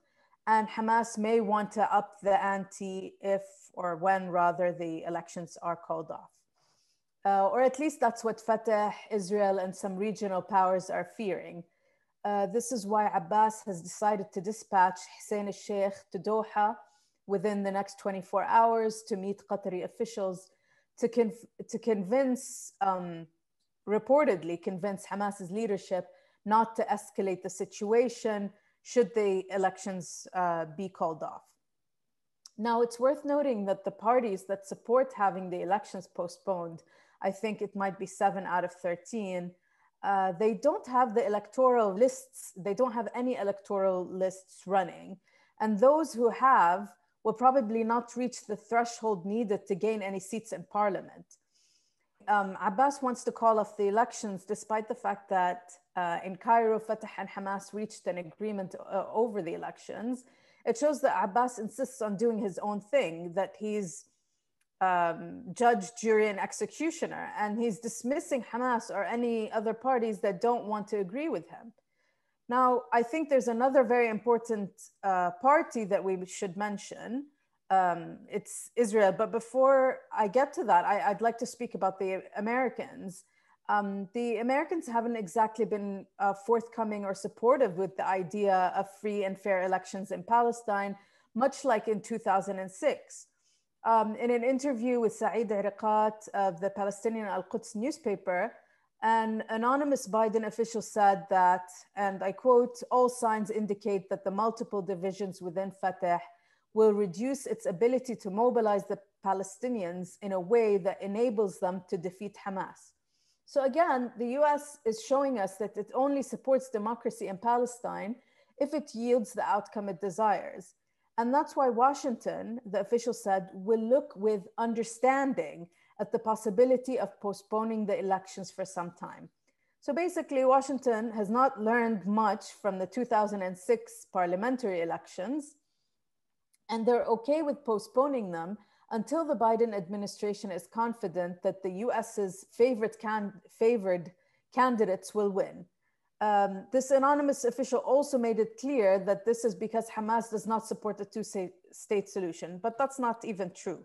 and Hamas may want to up the ante if or when rather the elections are called off. Uh, or at least that's what Fatah, Israel, and some regional powers are fearing. Uh, this is why Abbas has decided to dispatch Hussein al-Sheikh to Doha within the next 24 hours to meet Qatari officials to, conv to convince, um, reportedly convince Hamas's leadership not to escalate the situation should the elections uh, be called off. Now, it's worth noting that the parties that support having the elections postponed, I think it might be seven out of 13, uh, they don't have the electoral lists, they don't have any electoral lists running. And those who have will probably not reach the threshold needed to gain any seats in parliament. Um, Abbas wants to call off the elections despite the fact that uh, in Cairo, Fatah and Hamas reached an agreement uh, over the elections. It shows that Abbas insists on doing his own thing, that he's um, judge, jury, and executioner, and he's dismissing Hamas or any other parties that don't want to agree with him. Now, I think there's another very important uh, party that we should mention. Um, it's Israel. But before I get to that, I, would like to speak about the Americans. Um, the Americans haven't exactly been uh, forthcoming or supportive with the idea of free and fair elections in Palestine, much like in 2006. Um, in an interview with Saeed Ariqat of the Palestinian Al Quds newspaper, an anonymous Biden official said that, and I quote, all signs indicate that the multiple divisions within Fatah will reduce its ability to mobilize the Palestinians in a way that enables them to defeat Hamas. So again, the US is showing us that it only supports democracy in Palestine if it yields the outcome it desires. And that's why Washington, the official said, will look with understanding at the possibility of postponing the elections for some time. So basically, Washington has not learned much from the 2006 parliamentary elections, and they're okay with postponing them until the Biden administration is confident that the US's favorite can favored candidates will win. Um, this anonymous official also made it clear that this is because Hamas does not support the two state solution, but that's not even true.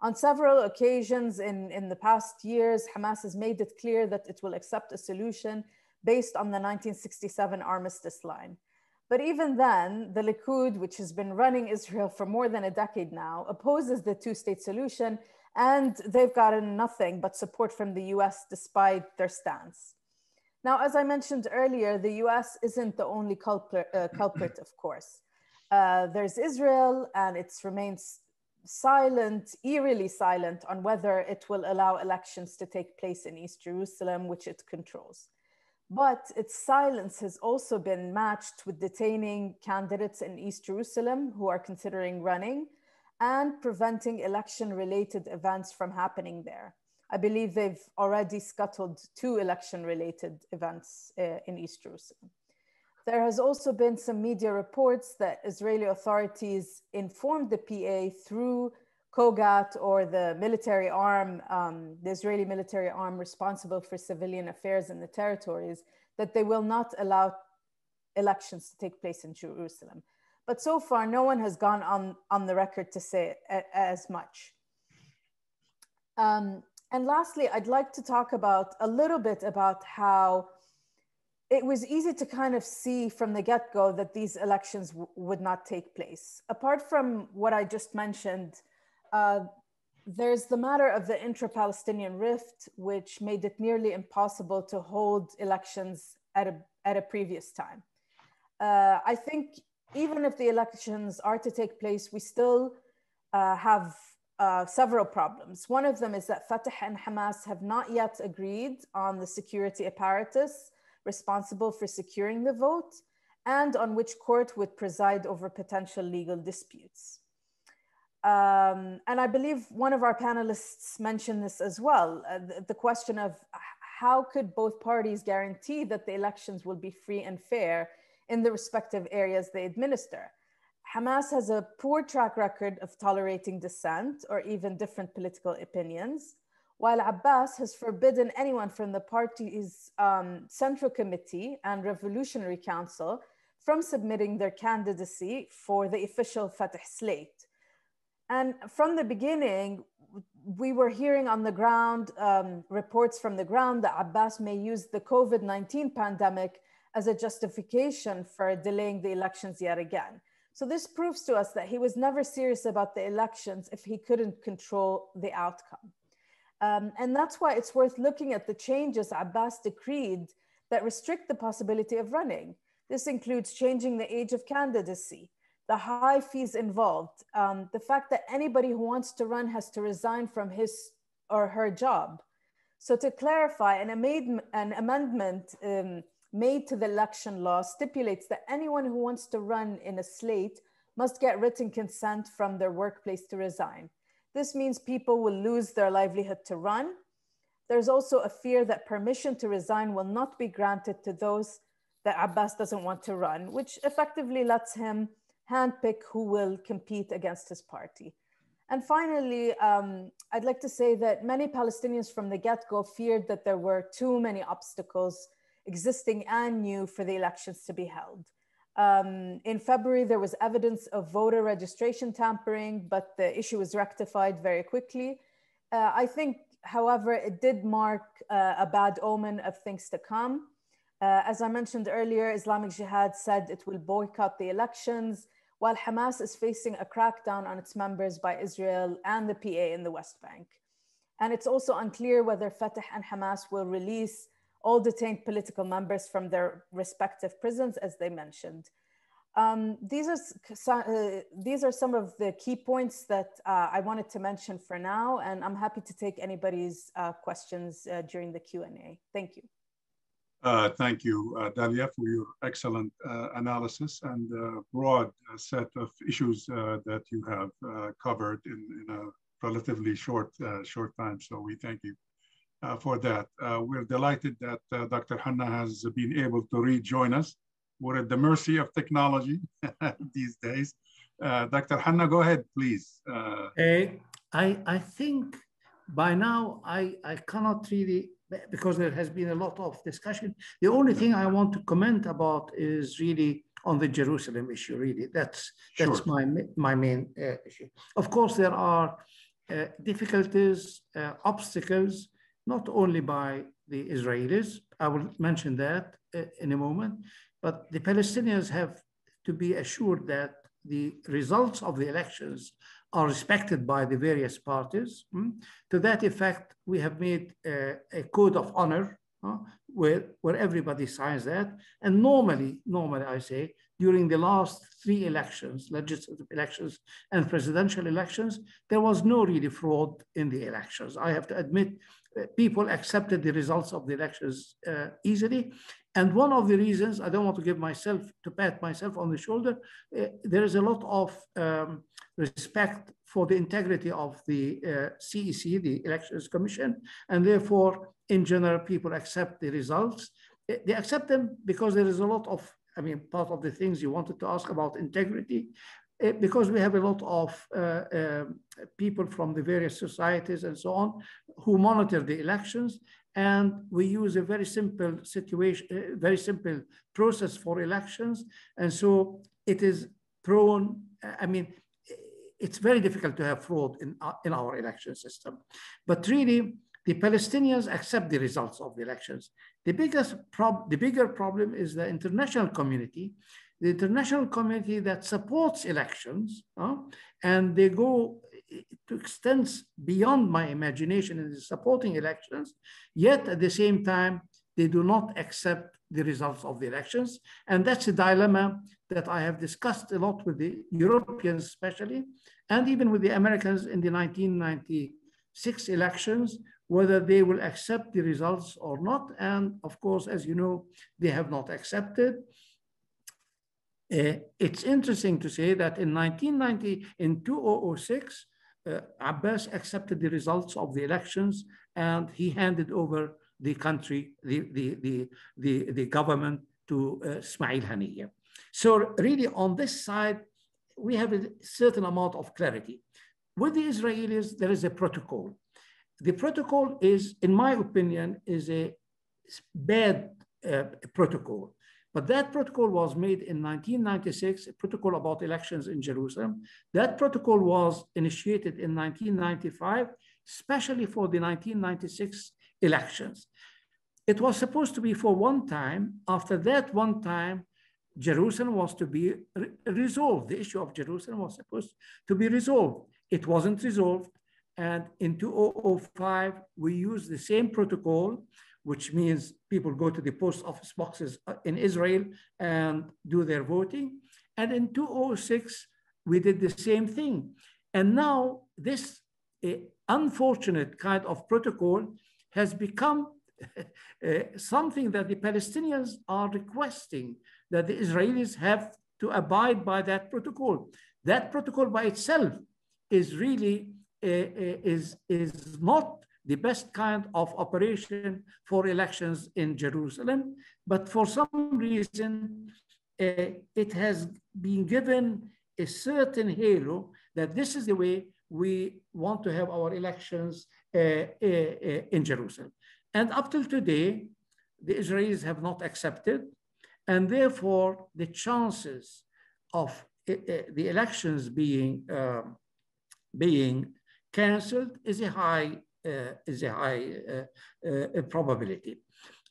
On several occasions in, in the past years, Hamas has made it clear that it will accept a solution based on the 1967 armistice line. But even then, the Likud, which has been running Israel for more than a decade now, opposes the two state solution, and they've gotten nothing but support from the US despite their stance. Now, as I mentioned earlier, the US isn't the only culprit, uh, [CLEARS THROAT] culprit of course. Uh, there's Israel, and it remains silent, eerily silent, on whether it will allow elections to take place in East Jerusalem, which it controls. But its silence has also been matched with detaining candidates in East Jerusalem who are considering running and preventing election related events from happening there. I believe they've already scuttled two election related events uh, in East Jerusalem. There has also been some media reports that Israeli authorities informed the PA through COGAT or the military arm, um, the Israeli military arm responsible for civilian affairs in the territories, that they will not allow elections to take place in Jerusalem. But so far, no one has gone on, on the record to say as much. Um, and lastly, I'd like to talk about a little bit about how it was easy to kind of see from the get-go that these elections would not take place. Apart from what I just mentioned, uh, there's the matter of the intra-Palestinian rift, which made it nearly impossible to hold elections at a, at a previous time. Uh, I think even if the elections are to take place, we still uh, have uh, several problems. One of them is that Fatah and Hamas have not yet agreed on the security apparatus responsible for securing the vote and on which court would preside over potential legal disputes. Um, and I believe one of our panelists mentioned this as well, uh, the, the question of how could both parties guarantee that the elections will be free and fair in the respective areas they administer? Hamas has a poor track record of tolerating dissent or even different political opinions, while Abbas has forbidden anyone from the party's um, Central Committee and Revolutionary Council from submitting their candidacy for the official Fatah slate. And from the beginning, we were hearing on the ground um, reports from the ground that Abbas may use the COVID 19 pandemic as a justification for delaying the elections yet again. So, this proves to us that he was never serious about the elections if he couldn't control the outcome. Um, and that's why it's worth looking at the changes Abbas decreed that restrict the possibility of running. This includes changing the age of candidacy, the high fees involved, um, the fact that anybody who wants to run has to resign from his or her job. So to clarify, an, an amendment um, made to the election law stipulates that anyone who wants to run in a slate must get written consent from their workplace to resign. This means people will lose their livelihood to run. There's also a fear that permission to resign will not be granted to those that Abbas doesn't want to run, which effectively lets him handpick who will compete against his party. And finally, um, I'd like to say that many Palestinians from the get-go feared that there were too many obstacles existing and new for the elections to be held. Um, in February, there was evidence of voter registration tampering, but the issue was rectified very quickly. Uh, I think, however, it did mark uh, a bad omen of things to come. Uh, as I mentioned earlier, Islamic Jihad said it will boycott the elections while Hamas is facing a crackdown on its members by Israel and the PA in the West Bank. And it's also unclear whether Fatah and Hamas will release all detained political members from their respective prisons, as they mentioned. Um, these, are, uh, these are some of the key points that uh, I wanted to mention for now, and I'm happy to take anybody's uh, questions uh, during the Q&A. Thank you. Uh, thank you, uh, Dalia, for your excellent analysis and broad set of issues that you have covered in, in, a relatively short short time. So we thank you for that. we're delighted that Dr. Hanna has been able to rejoin us. We're at the mercy of technology [LAUGHS] these days. Dr. Hanna, go ahead, please. I, I think by now I, I cannot really because there has been a lot of discussion. The only thing I want to comment about is really on the Jerusalem issue. Really, that's that's sure. my my main uh, issue. Of course, there are uh, difficulties, uh, obstacles, not only by the Israelis. I will mention that uh, in a moment, but the Palestinians have to be assured that the results of the elections are respected by the various parties. Mm? To that effect, we have made a, a code of honor uh, where, where everybody signs that. And normally, normally I say, during the last three elections, legislative elections and presidential elections, there was no really fraud in the elections. I have to admit, uh, people accepted the results of the elections uh, easily. And one of the reasons, I don't want to give myself, to pat myself on the shoulder, uh, there is a lot of um, respect for the integrity of the uh, CEC, the Elections Commission, and therefore, in general, people accept the results. They accept them because there is a lot of, I mean, part of the things you wanted to ask about integrity, because we have a lot of uh, uh, people from the various societies and so on who monitor the elections, and we use a very simple situation, very simple process for elections, and so it is prone. I mean, it's very difficult to have fraud in, uh, in our election system. But really, the Palestinians accept the results of the elections. The biggest prob the bigger problem is the international community, the international community that supports elections, uh, and they go to extends beyond my imagination in supporting elections, yet at the same time, they do not accept the results of the elections. And that's a dilemma that I have discussed a lot with the Europeans, especially, and even with the Americans in the 1996 elections, whether they will accept the results or not. And of course, as you know, they have not accepted. Uh, it's interesting to say that in 1990, in 2006, uh, Abbas accepted the results of the elections and he handed over the country, the, the, the, the, the government to uh, Ismail Haniyeh. So really on this side, we have a certain amount of clarity. With the Israelis, there is a protocol. The protocol is, in my opinion, is a bad uh, protocol. But that protocol was made in 1996, a protocol about elections in Jerusalem. That protocol was initiated in 1995, especially for the 1996 elections. It was supposed to be for one time. After that one time, Jerusalem was to be re resolved. The issue of Jerusalem was supposed to be resolved. It wasn't resolved. And in 2005, we used the same protocol, which means people go to the post office boxes uh, in Israel and do their voting. And in 2006, we did the same thing. And now this uh, unfortunate kind of protocol has become [LAUGHS] uh, something that the Palestinians are requesting that the Israelis have to abide by that protocol. That protocol by itself is really uh, uh, is, is not the best kind of operation for elections in Jerusalem, but for some reason, uh, it has been given a certain halo that this is the way we want to have our elections uh, uh, uh in Jerusalem. And up till today, the Israelis have not accepted, and therefore the chances of the elections being um, being cancelled is a high uh, is a high uh, uh, probability.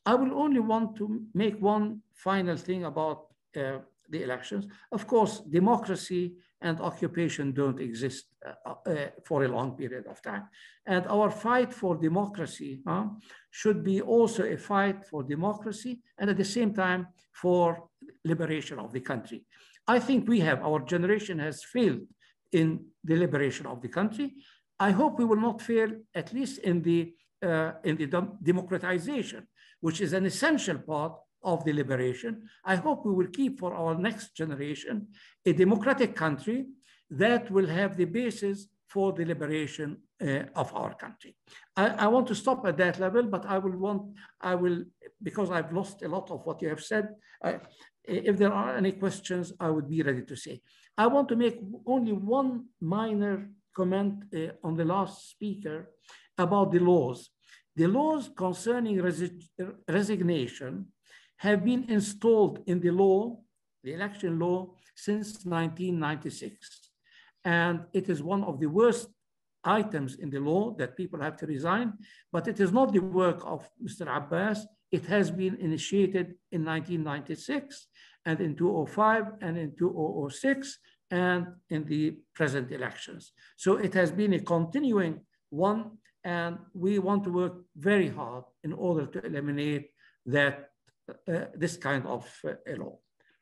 I will only want to make one final thing about the elections. Of course, democracy and occupation don't exist uh, uh, for a long period of time. And our fight for democracy uh, should be also a fight for democracy and at the same time for liberation of the country. I think we have, our generation has failed in the liberation of the country. I hope we will not fail, at least in the, uh, in the democratization, which is an essential part of the liberation. I hope we will keep for our next generation a democratic country that will have the basis for the liberation uh, of our country. I, I, want to stop at that level, but I will want, I will, because I've lost a lot of what you have said, if there are any questions, I would be ready to say. I want to make only one minor comment uh, on the last speaker about the laws. The laws concerning resi resignation have been installed in the law, the election law, since 1996. And it is one of the worst items in the law that people have to resign, but it is not the work of Mr. Abbas. It has been initiated in 1996 and in 2005 and in 2006 and in the present elections. So it has been a continuing one, and we want to work very hard in order to eliminate that uh, this kind of uh, law.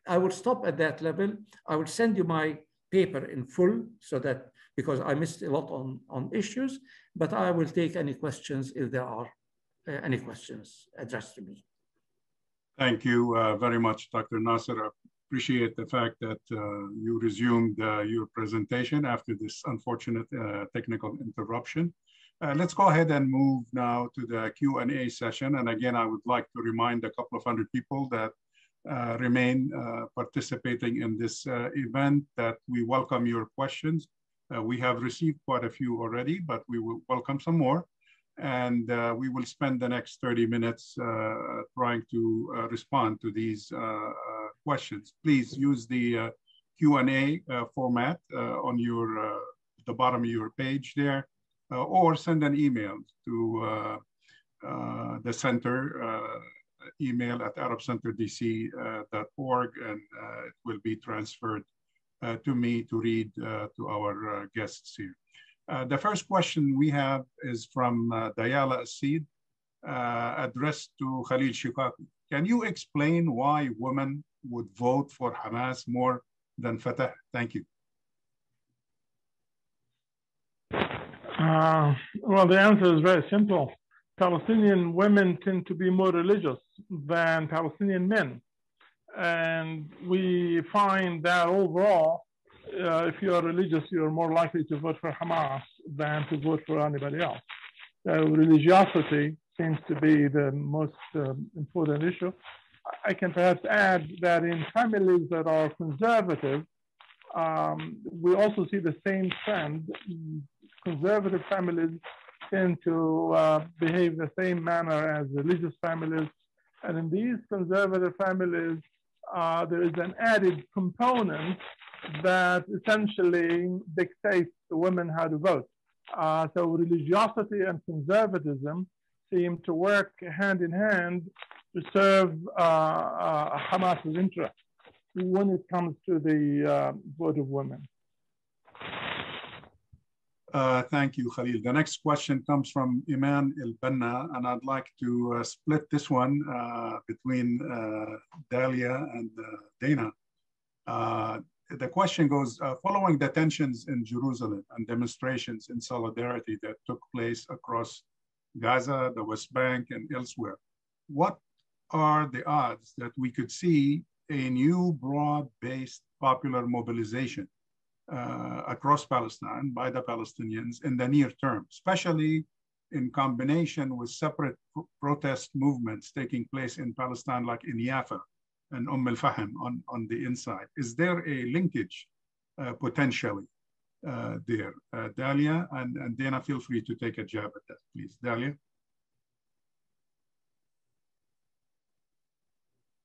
I will stop at that level. I will send you my paper in full so that because I missed a lot on, on issues, but I will take any questions if there are uh, any questions addressed to me. Thank you uh, very much, Dr. Nasser appreciate the fact that uh, you resumed uh, your presentation after this unfortunate uh, technical interruption. Uh, let's go ahead and move now to the Q&A session. And again, I would like to remind a couple of hundred people that uh, remain uh, participating in this event that we welcome your questions. we have received quite a few already, but we will welcome some more. And we will spend the next 30 minutes trying to respond to these questions, please use the uh, Q&A uh, format uh, on your the bottom of your page there, or send an email to the center email at arabcenterdc.org and it will be transferred to me to read to our guests here. Uh, the first question we have is from uh, Dayala Asid, uh, addressed to Khalil Shikaki. Can you explain why women would vote for Hamas more than Fatah? Thank you. Uh, well, the answer is very simple. Palestinian women tend to be more religious than Palestinian men. And we find that overall, uh, if you are religious, you're more likely to vote for Hamas than to vote for anybody else. So religiosity seems to be the most uh, important issue. I can perhaps add that in families that are conservative, um, we also see the same trend. Conservative families tend to uh, behave the same manner as religious families. And in these conservative families, uh, there is an added component that essentially dictates the women how to vote. Uh, so religiosity and conservatism seem to work hand in hand to serve uh, uh, Hamas's interest when it comes to the uh, vote of women. Uh, thank you, Khalil. The next question comes from Iman El Banna, and I'd like to uh, split this one uh, between Dalia and Dana. The question goes, following the tensions in Jerusalem and demonstrations in solidarity that took place across Gaza, the West Bank, and elsewhere, what are the odds that we could see a new broad-based popular mobilization uh, across Palestine by the Palestinians in the near term, especially in combination with separate protest movements taking place in Palestine, like in Yafa and Umm al-Fahim on, on the inside. Is there a linkage uh, potentially uh, there? Uh, Dalia and, and Dana, feel free to take a jab at that, please. Dalia?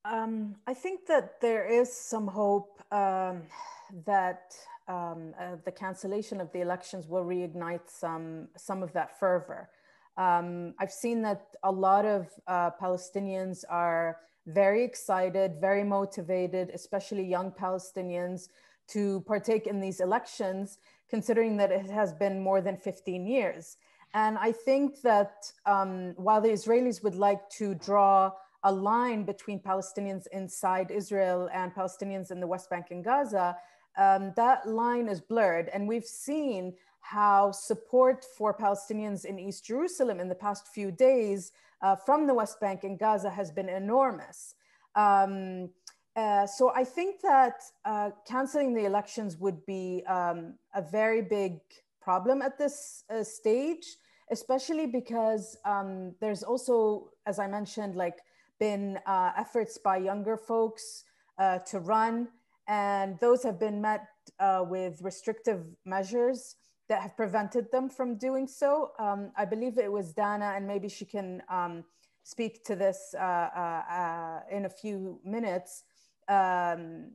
Um, I think that there is some hope um, that um, uh, the cancellation of the elections will reignite some, some of that fervor. Um, I've seen that a lot of uh, Palestinians are very excited, very motivated, especially young Palestinians, to partake in these elections, considering that it has been more than 15 years. And I think that um, while the Israelis would like to draw a line between Palestinians inside Israel and Palestinians in the West Bank and Gaza, um, that line is blurred. And we've seen how support for Palestinians in East Jerusalem in the past few days uh, from the West Bank and Gaza has been enormous. Um, uh, so I think that uh, canceling the elections would be um, a very big problem at this uh, stage, especially because um, there's also, as I mentioned, like been uh, efforts by younger folks uh, to run, and those have been met uh, with restrictive measures that have prevented them from doing so. Um, I believe it was Dana, and maybe she can um, speak to this uh, uh, uh, in a few minutes. Um,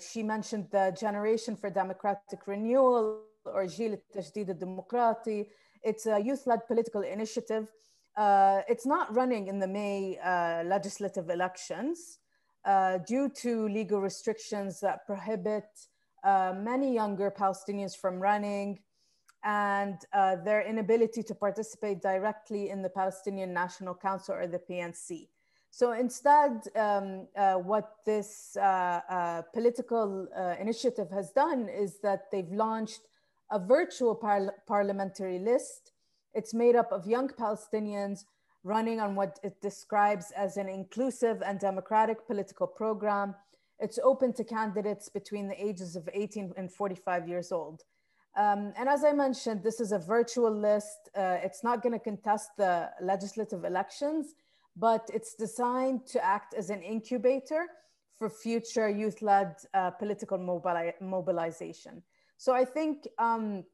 she mentioned the Generation for Democratic Renewal or Jil Tajdid Demokrati. It's a youth-led political initiative uh, it's not running in the May uh, legislative elections uh, due to legal restrictions that prohibit uh, many younger Palestinians from running and uh, their inability to participate directly in the Palestinian National Council or the PNC. So instead, um, uh, what this political initiative has done is that they've launched a virtual par parliamentary list it's made up of young Palestinians running on what it describes as an inclusive and democratic political program. It's open to candidates between the ages of 18 and 45 years old. Um, and as I mentioned, this is a virtual list. Uh, it's not going to contest the legislative elections, but it's designed to act as an incubator for future youth led uh, political mobili mobilization. So I think um,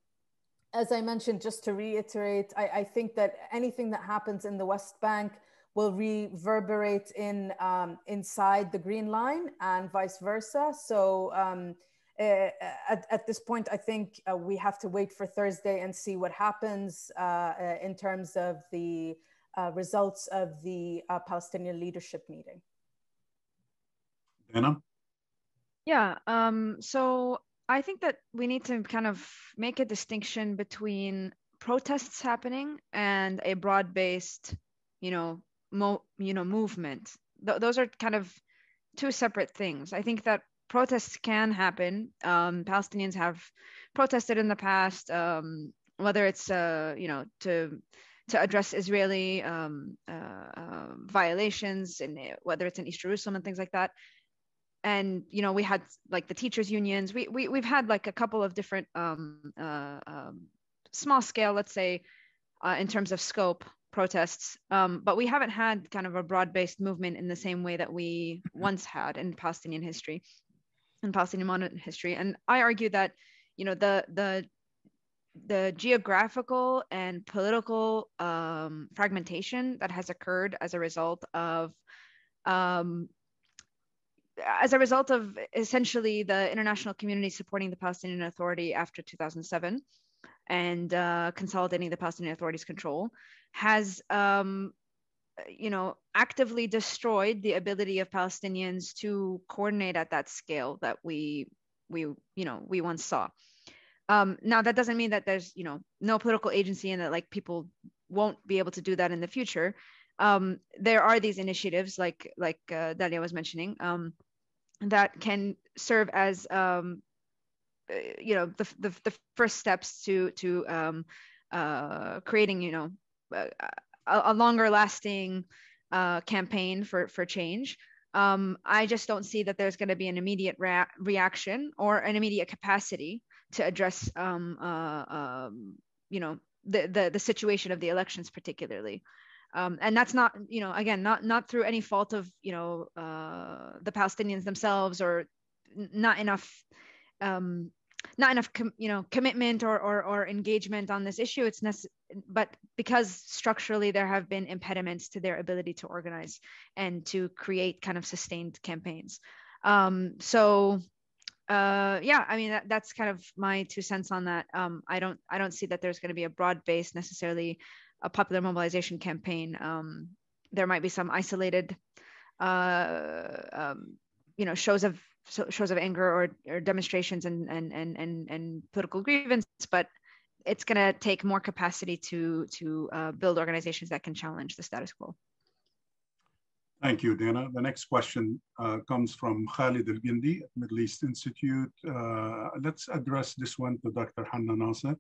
as I mentioned, just to reiterate, I, I, think that anything that happens in the West Bank will reverberate in um, inside the Green Line and vice versa. So um, uh, at, at, this point, I think uh, we have to wait for Thursday and see what happens uh, uh in terms of the uh, results of the uh, Palestinian leadership meeting. Anna? Yeah, um, so I think that we need to kind of make a distinction between protests happening and a broad-based, you know, mo- you know, movement. Th- those are kind of two separate things. I think that protests can happen. Um, Palestinians have protested in the past, um, whether it's uh, you know to to address Israeli um, uh, uh, violations, and whether it's in East Jerusalem and things like that. And you know, we had like the teachers' unions. We we we've had like a couple of different um, uh, um, small scale, let's say, uh, in terms of scope protests, um, but we haven't had kind of a broad-based movement in the same way that we once had in Palestinian history, in Palestinian modern history. And I argue that, you know, the the the geographical and political um, fragmentation that has occurred as a result of um, as a result of essentially the international community supporting the Palestinian Authority after 2007 and uh, consolidating the Palestinian Authority's control has, um, you know, actively destroyed the ability of Palestinians to coordinate at that scale that we we you know we once saw. Um, now that doesn't mean that there's you know no political agency and that like people won't be able to do that in the future. Um, there are these initiatives like like uh, Dalia was mentioning um, that can serve as um, uh, you know the, the, the first steps to to um, uh, creating you know a, a longer lasting uh, campaign for for change. Um, i just don't see that there's going to be an immediate rea- reaction or an immediate capacity to address um, uh, um, you know the, the the situation of the elections particularly um, and that's not you know again not not through any fault of you know uh, the palestinians themselves or not enough um, not enough com, you know commitment or, or, or engagement on this issue. It's necessary but because structurally there have been impediments to their ability to organize and to create kind of sustained campaigns. Um, so uh, yeah i mean that, that's kind of my two cents on that. Um, i don't i don't see that there's going to be a broad base necessarily a popular mobilization campaign um, there might be some isolated uh, um, you know shows of shows of anger or, or demonstrations and, and, and, and, and political grievance, but it's going to take more capacity to, to uh, build organizations that can challenge the status quo. Thank you, Dana. The next question uh, comes from Khalid Al-Gindi Middle East Institute. Uh, let's address this one to Dr. Hanna Nasser.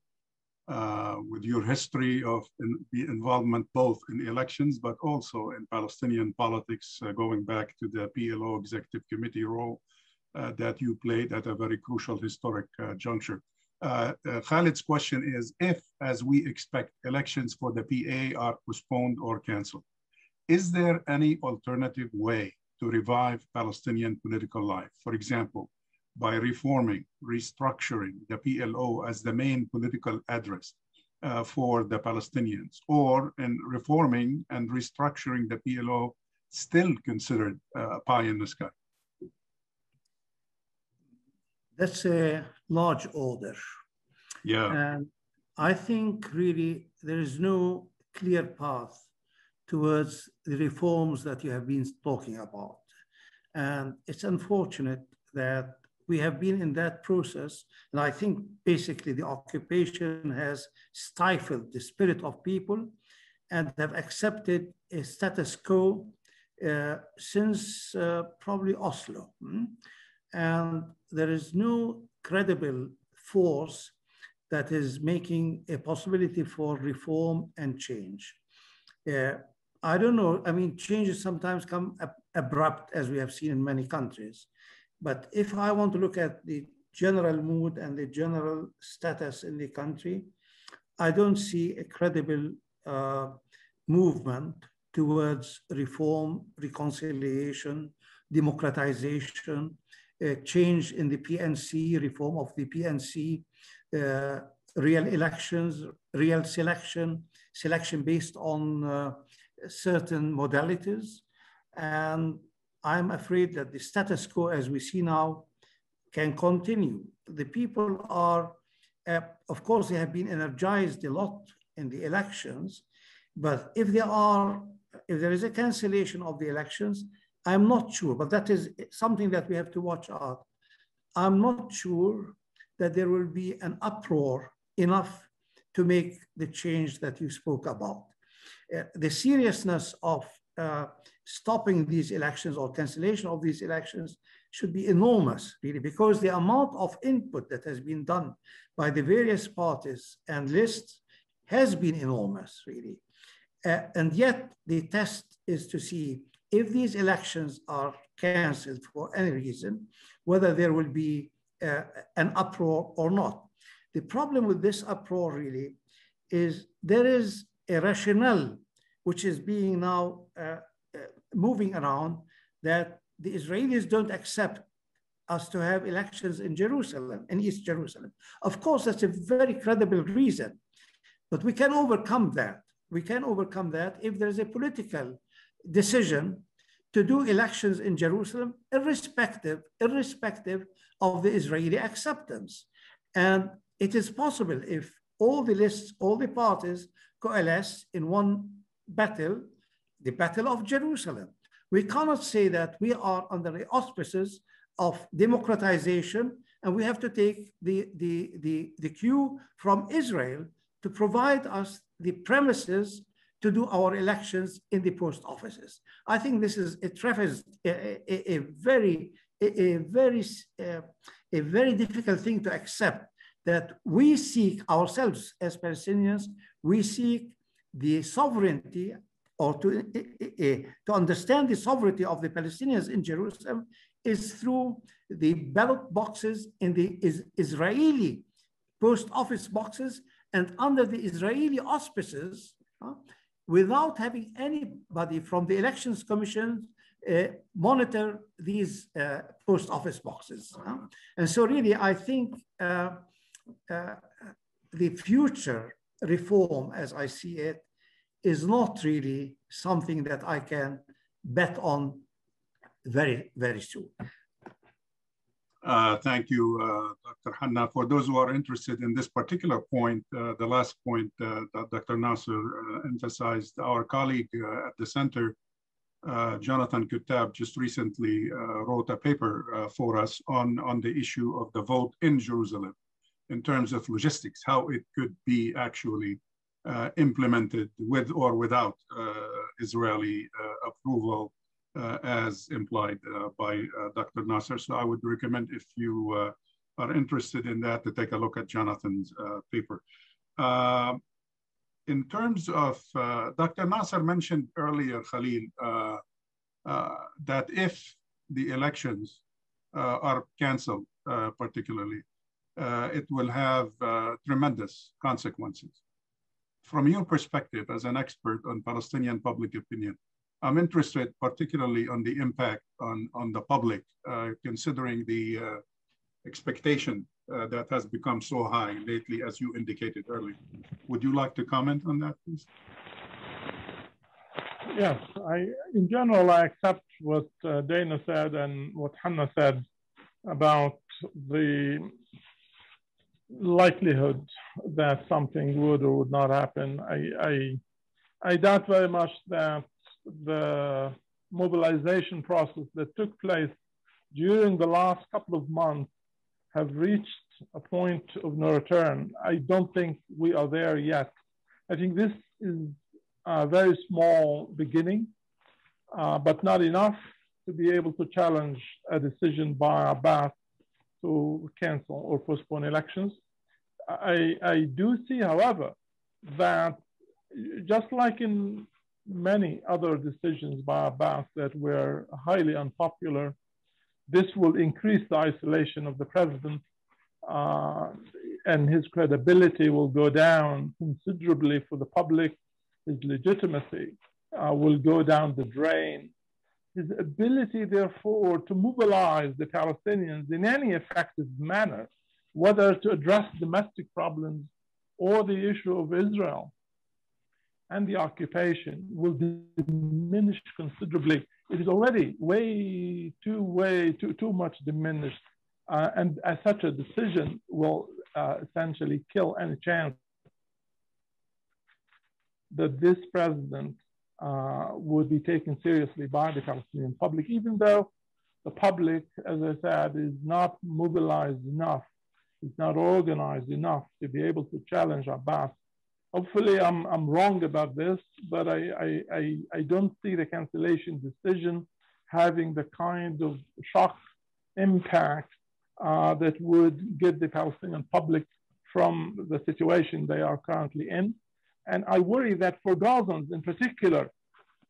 Uh, with your history of in, involvement both in elections, but also in Palestinian politics, uh, going back to the PLO Executive Committee role uh, that you played at a very crucial historic uh, juncture. Uh, Khalid's question is, if, as we expect, elections for the PA are postponed or canceled, is there any alternative way to revive Palestinian political life? For example, by reforming, restructuring the PLO as the main political address uh, for the Palestinians, or in reforming and restructuring the PLO still considered uh, pie in the sky? that's a large order. Yeah. And I think really there is no clear path towards the reforms that you have been talking about. And it's unfortunate that we have been in that process. And I think basically the occupation has stifled the spirit of people and have accepted a status quo uh, since uh, probably Oslo. Hmm? And there is no credible force that is making a possibility for reform and change. Uh, I don't know, I mean, changes sometimes come ab abrupt as we have seen in many countries. But if I want to look at the general mood and the general status in the country, I don't see a credible uh, movement towards reform, reconciliation, democratization, change in the PNC, reform of the PNC, uh, real elections, real selection, selection based on uh, certain modalities. And I'm afraid that the status quo as we see now can continue. The people are, uh, of course, they have been energized a lot in the elections, but if there are, if there is a cancellation of the elections, I'm not sure, but that is something that we have to watch out. I'm not sure that there will be an uproar enough to make the change that you spoke about. Uh, the seriousness of uh, stopping these elections or cancellation of these elections should be enormous, really, because the amount of input that has been done by the various parties and lists has been enormous, really. Uh, and yet the test is to see if these elections are canceled for any reason, whether there will be uh, an uproar or not. The problem with this uproar really is there is a rationale which is being now uh, uh, moving around that the Israelis don't accept us to have elections in Jerusalem, in East Jerusalem. Of course, that's a very credible reason, but we can overcome that. We can overcome that if there's a political decision to do elections in Jerusalem, irrespective, irrespective of the Israeli acceptance. And it is possible if all the lists, all the parties coalesce in one battle, the Battle of Jerusalem. We cannot say that we are under the auspices of democratization and we have to take the, the, the, the cue from Israel to provide us the premises to do our elections in the post offices. I think this is a, a, a, a very, a, very, uh, a very difficult thing to accept that we seek ourselves as Palestinians, we seek the sovereignty or to, to understand the sovereignty of the Palestinians in Jerusalem is through the ballot boxes in the Israeli post office boxes and under the Israeli auspices uh, without having anybody from the Elections Commission uh, monitor these uh, post office boxes. And so really, I think uh, uh, the future reform, as I see it, is not really something that I can bet on very, very soon. Uh, thank you, uh, Dr. Hanna. For those who are interested in this particular point, uh, the last point uh, that Dr. Nasser uh, emphasized, our colleague uh, at the center, Jonathan Kuttab, just recently wrote a paper for us on, on the issue of the vote in Jerusalem in terms of logistics, how it could be actually Uh, implemented with or without uh, Israeli uh, approval uh, as implied uh, by uh, Dr. Nasser. So I would recommend if you are interested in that to take a look at Jonathan's paper. in terms of, Dr. Nasser mentioned earlier, Khalil, that if the elections are canceled, particularly, uh, it will have uh, tremendous consequences. From your perspective as an expert on Palestinian public opinion, I'm interested particularly on the impact on, on the public, uh, considering the uh, expectation uh, that has become so high lately, as you indicated earlier. Would you like to comment on that, please? Yes, I, in general, I accept what uh, Dana said and what Hanna said about the likelihood that something would or would not happen. I, I, I doubt very much that the mobilization process that took place during the last couple of months have reached a point of no return. I don't think we are there yet. I think this is a very small beginning, uh, but not enough to be able to challenge a decision by Abbas to cancel or postpone elections. I, I do see, however, that just like in many other decisions by Abbas that were highly unpopular. This will increase the isolation of the president uh, and his credibility will go down considerably for the public. His legitimacy uh, will go down the drain. His ability, therefore, to mobilize the Palestinians in any effective manner, whether to address domestic problems or the issue of Israel, and the occupation will diminish considerably. It is already way too, way too, too much diminished. Uh, and as such a decision will uh, essentially kill any chance that this president uh, would be taken seriously by the Palestinian public, even though the public, as I said, is not mobilized enough, is not organized enough to be able to challenge Abbas hopefully I'm, I'm wrong about this, but I, I, I, I don't see the cancellation decision having the kind of shock impact uh, that would get the Palestinian public from the situation they are currently in. And I worry that for Gazans in particular,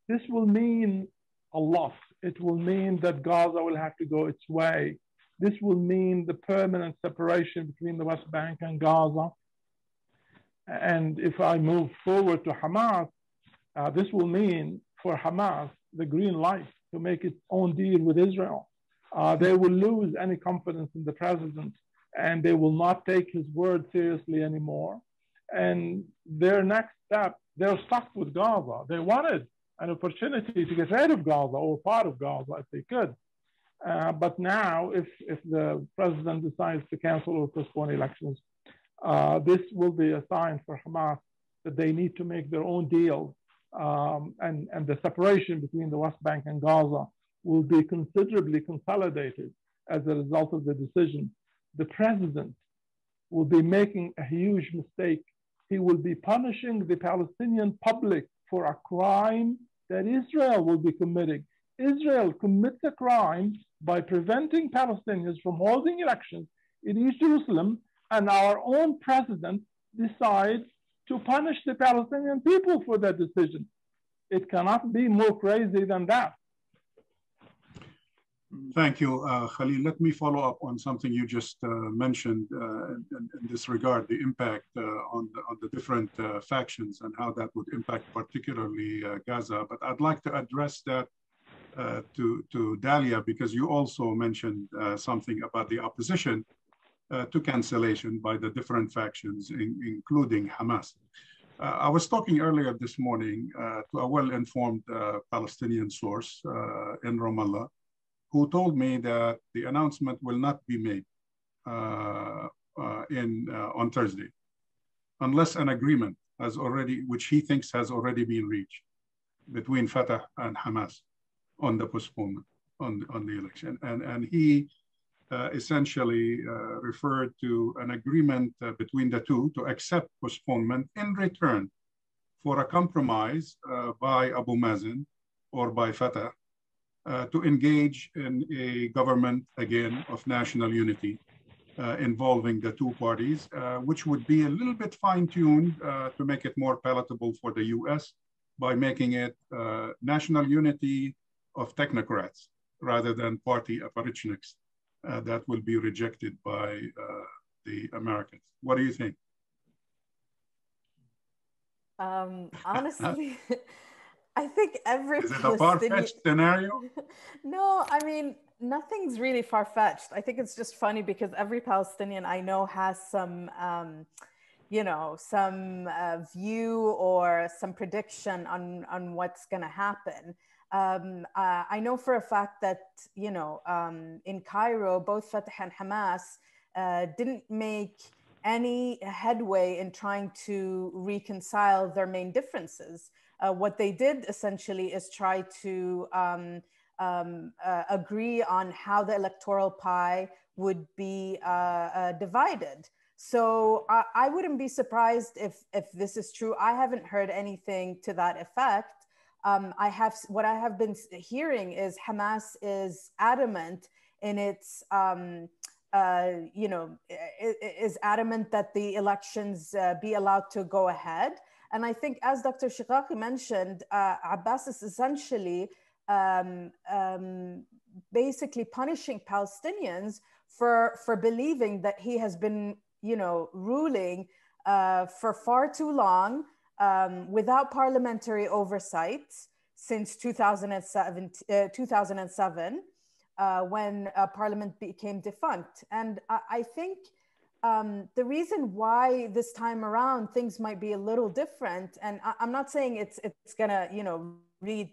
this will mean a loss. It will mean that Gaza will have to go its way. This will mean the permanent separation between the West Bank and Gaza. And if I move forward to Hamas, uh, this will mean for Hamas the green light to make its own deal with Israel. Uh, they will lose any confidence in the president and they will not take his word seriously anymore. And their next step, they're stuck with Gaza. They wanted an opportunity to get rid of Gaza or part of Gaza if they could. Uh, but now, if, if the president decides to cancel or postpone elections, uh, this will be a sign for Hamas that they need to make their own deal. Um, and, and the separation between the West Bank and Gaza will be considerably consolidated as a result of the decision. The president will be making a huge mistake. He will be punishing the Palestinian public for a crime that Israel will be committing. Israel commits a crime by preventing Palestinians from holding elections in East Jerusalem, and our own president decides to punish the Palestinian people for that decision. It cannot be more crazy than that. Thank you, uh, Khalil. Let me follow up on something you just uh, mentioned uh, in, in, this regard, the impact uh, on, the, on the different uh, factions and how that would impact particularly uh, Gaza. But I'd like to address that to, to Dalia because you also mentioned something about the opposition to cancellation by the different factions, in, including Hamas. I was talking earlier this morning to a well-informed Palestinian source in Ramallah who told me that the announcement will not be made uh, uh, in, uh, on Thursday unless an agreement has already, which he thinks has already been reached between Fatah and Hamas on the postponement on, on the election. And, and he uh, essentially uh, referred to an agreement uh, between the two to accept postponement in return for a compromise by Abu Mazen or by Fatah uh, to engage in a government, again, of national unity uh, involving the two parties, uh, which would be a little bit fine-tuned uh, to make it more palatable for the US by making it uh, national unity of technocrats rather than party apparatchiks uh, that will be rejected by the Americans. What do you think? Um, honestly, [LAUGHS] [LAUGHS] I think every is it a far-fetched scenario? [LAUGHS] no, I mean nothing's really far-fetched. I think it's just funny because every Palestinian I know has some, um, you know, some uh, view or some prediction on on what's going to happen. Um, uh, I know for a fact that you know um, in Cairo, both Fatah and Hamas uh, didn't make any headway in trying to reconcile their main differences. Uh, what they did essentially is try to um, um, uh, agree on how the electoral pie would be uh, uh divided. So I, I, wouldn't be surprised if, if this is true. I haven't heard anything to that effect. Um, I have what I have been hearing is Hamas is adamant in its um, uh, you know, is adamant that the elections uh, be allowed to go ahead. And I think, as Dr. Shikaki mentioned, uh, Abbas is essentially um, um, basically punishing Palestinians for, for believing that he has been, you know, ruling uh, for far too long um, without parliamentary oversight since 2007, uh, 2007 uh, when uh, Parliament became defunct. And I, I think um, the reason why this time around things might be a little different, and I, am not saying it's it's gonna you know lead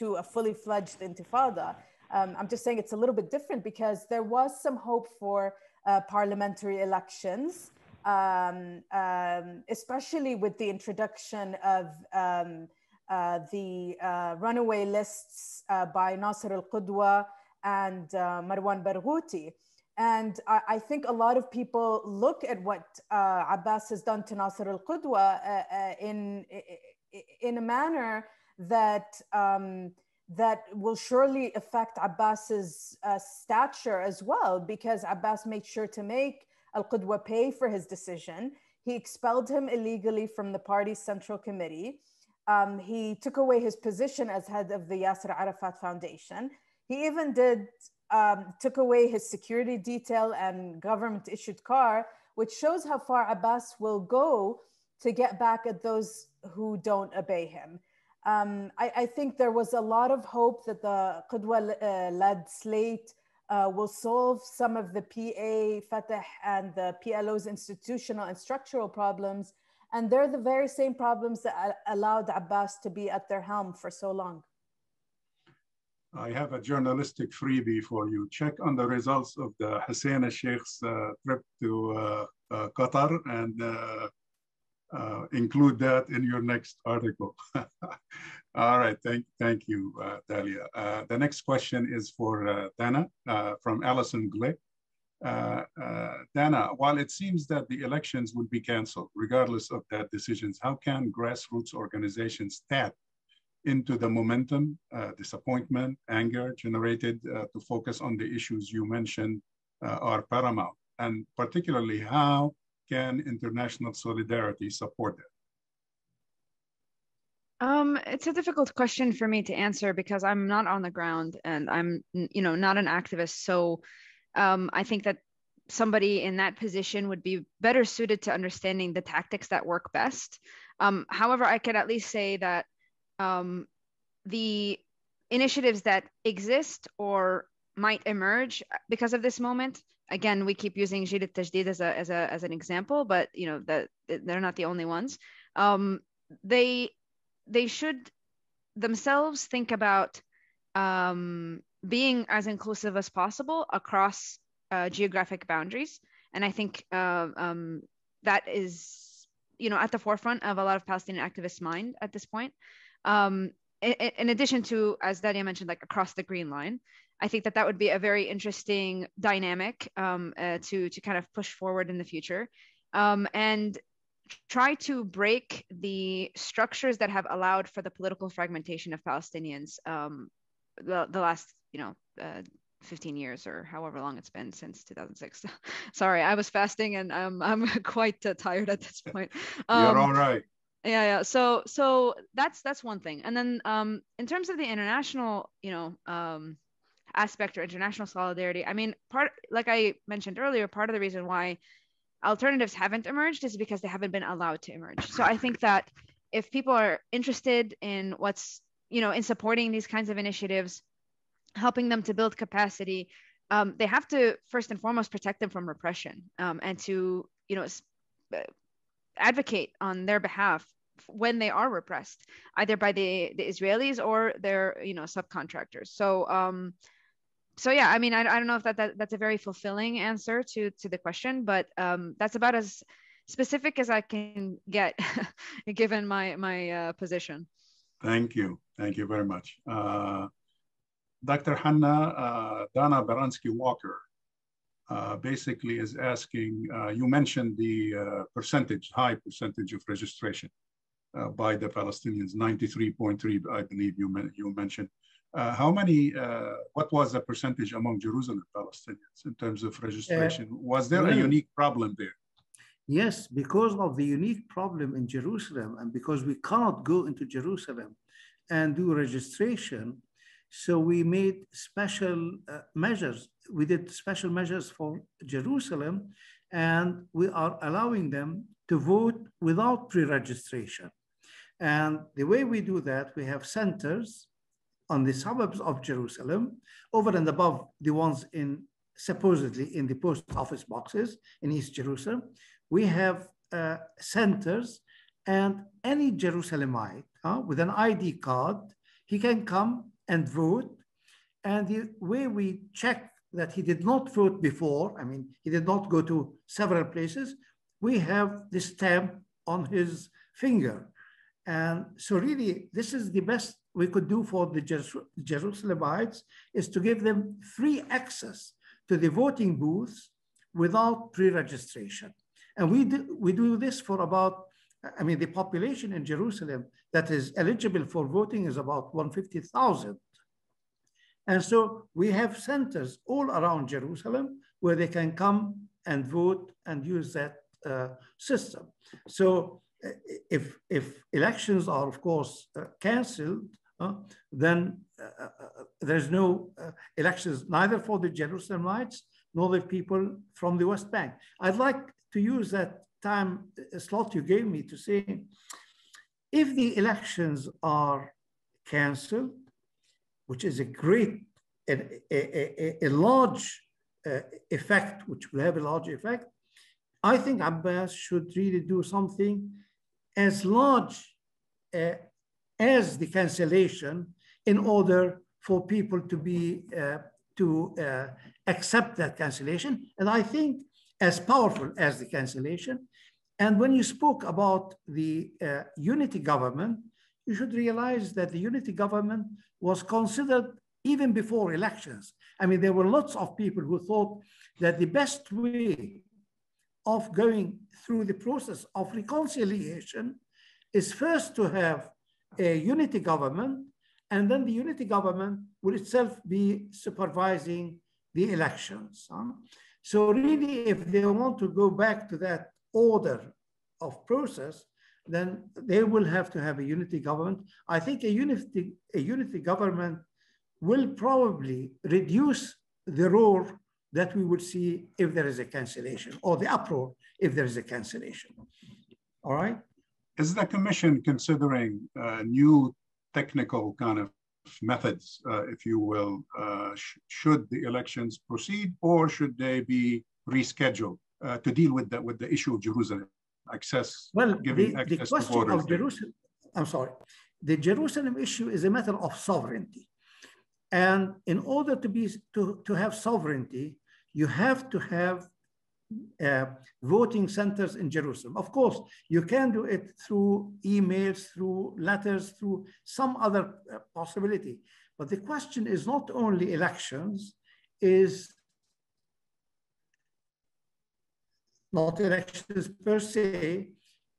to a fully fledged intifada. Um, I'm just saying it's a little bit different because there was some hope for uh, parliamentary elections, um, um especially with the introduction of um, uh, the uh, runaway lists uh, by Nasser al-Qudwa and uh, Marwan Barghouti. And I, I, think a lot of people look at what uh, Abbas has done to Nasser al Qudwa uh, uh, in, in a manner that, um, that will surely affect Abbas's uh, stature as well, because Abbas made sure to make al Qudwa pay for his decision. He expelled him illegally from the party's central committee. Um, he took away his position as head of the Yasser Arafat Foundation. He even did um, took away his security detail and government issued car, which shows how far Abbas will go to get back at those who don't obey him. Um, I, I, think there was a lot of hope that the Qudwa uh, led slate uh, will solve some of the PA, Fatah, and the PLO's institutional and structural problems. And they're the very same problems that allowed Abbas to be at their helm for so long. I have a journalistic freebie for you. Check on the results of the Hussein Sheikh's uh, trip to uh, uh, Qatar and uh, uh, include that in your next article. [LAUGHS] All right, thank, thank you, uh, Dalia. the next question is for Dana from Alison Glick. Dana, while it seems that the elections would be canceled, regardless of that decisions, how can grassroots organizations tap into the momentum, uh, disappointment, anger generated uh, to focus on the issues you mentioned uh, are paramount. And particularly, how can international solidarity support that? Um, it's a difficult question for me to answer because I'm not on the ground and I'm, you know, not an activist. So um, I think that somebody in that position would be better suited to understanding the tactics that work best. Um, however, I can at least say that um, the initiatives that exist or might emerge because of this moment. Again we keep using Jil Tajdid as a as a as an example but you know that they're not the only ones. Um, they they should themselves think about um, being as inclusive as possible across uh, geographic boundaries. And i think uh, um, that is you know at the forefront of a lot of palestinian activists mind at this point um, in, in, addition to, as Dalia mentioned, like across the green line, I think that that would be a very interesting dynamic um, uh, to to kind of push forward in the future, um, and try to break the structures that have allowed for the political fragmentation of Palestinians um, the, the last you know uh, 15 years or however long it's been since 2006. [LAUGHS] Sorry, I was fasting and I'm I'm [LAUGHS] quite uh, tired at this point. Um, You're all right yeah yeah. So so that's that's one thing. And then um in terms of the international you know um aspect or international solidarity i mean part like i mentioned earlier part of the reason why alternatives haven't emerged is because they haven't been allowed to emerge. So i think that if people are interested in what's you know in supporting these kinds of initiatives helping them to build capacity um, they have to first and foremost protect them from repression um, and to you know advocate on their behalf when they are repressed, either by the, the Israelis or their you know subcontractors. So um, so yeah, I mean, I, I don't know if that, that that's a very fulfilling answer to to the question, but um, that's about as specific as I can get [LAUGHS] given my my uh, position. Thank you, thank you very much, uh, Dr. Hanna uh, Dana Baransky Walker. Uh, basically is asking, uh, you mentioned the uh, percentage, high percentage of registration uh, by the Palestinians, 93.3, I believe you, you mentioned. Uh, how many, uh, what was the percentage among Jerusalem Palestinians in terms of registration? was there a unique problem there? Yes, because of the unique problem in Jerusalem and because we cannot go into Jerusalem and do registration, so we made special uh, measures. We did special measures for Jerusalem and we are allowing them to vote without pre-registration. And the way we do that, we have centers on the suburbs of Jerusalem, over and above the ones in supposedly in the post office boxes in East Jerusalem. We have uh, centers, and any Jerusalemite with an ID card, he can come and vote. And the way we check that he did not vote before, I mean, he did not go to several places, we have the stamp on his finger. And so really, this is the best we could do for the Jerusalemites is to give them free access to the voting booths without pre-registration. And we do, we do this for about, I mean, the population in Jerusalem that is eligible for voting is about 150,000. And so we have centers all around Jerusalem where they can come and vote and use that uh, system. So uh, if, if elections are, of course, uh, canceled, uh, then uh, there's no elections neither for the Jerusalemites nor the people from the West Bank. I'd like to use that time slot you gave me to say, if the elections are canceled, which is a great, a, a, a, a large uh, effect, which will have a large effect, I think Abbas should really do something as large uh, as the cancellation in order for people to be uh, to uh, accept that cancellation. And I think as powerful as the cancellation. And when you spoke about the uh, unity government, you should realize that the unity government was considered even before elections. I mean, there were lots of people who thought that the best way of going through the process of reconciliation is first to have a unity government, and then the unity government will itself be supervising the elections. Huh? So really, if they want to go back to that order of process, then they will have to have a unity government. I think a unity, a unity government will probably reduce the roar that we would see if there is a cancellation or the uproar if there is a cancellation. All right? Is the commission considering uh, new technical kind of methods, uh, if you will, uh, sh should the elections proceed or should they be rescheduled uh, to deal with the, with the issue of Jerusalem? Access, well, the, the question of Jerusalem, I'm sorry, the Jerusalem issue is a matter of sovereignty. And in order to be to, to have sovereignty, you have to have uh, voting centers in Jerusalem. Of course, you can do it through emails, through letters, through some other uh, possibility. But the question is not only elections, is not elections per se,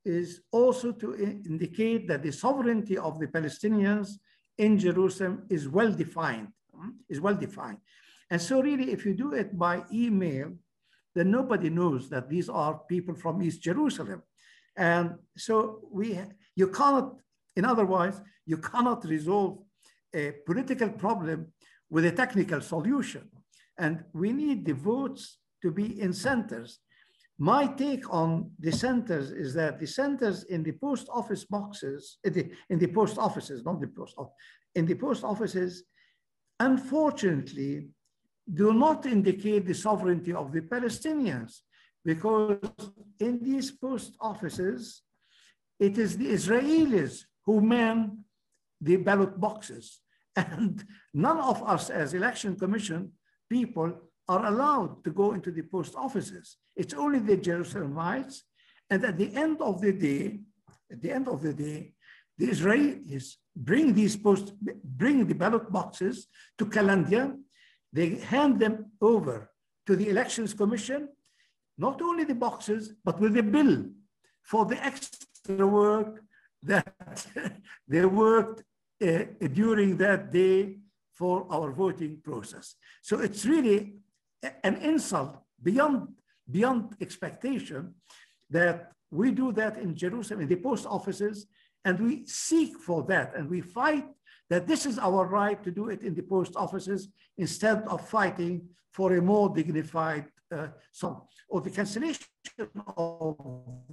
is also to indicate that the sovereignty of the Palestinians in Jerusalem is well defined, hmm, is well defined. And so really, if you do it by email, then nobody knows that these are people from East Jerusalem. And so we, you cannot, in other words, you cannot resolve a political problem with a technical solution. And we need the votes to be in centers. My take on the centers is that the centers in the post office boxes, in the, in the post offices, not the post office, in the post offices, unfortunately, do not indicate the sovereignty of the Palestinians because in these post offices, it is the Israelis who man the ballot boxes. [LAUGHS] And none of us as election commission people are allowed to go into the post offices. It's only the Jerusalemites. And at the end of the day, at the end of the day, the Israelis bring these post, bring the ballot boxes to Kalandia they hand them over to the Elections Commission, not only the boxes, but with a bill for the extra work that [LAUGHS] they worked uh, during that day for our voting process. So it's really an insult beyond, beyond expectation that we do that in Jerusalem, in the post offices, and we seek for that, and we fight that this is our right to do it in the post offices instead of fighting for a more dignified uh, song. Or the cancellation of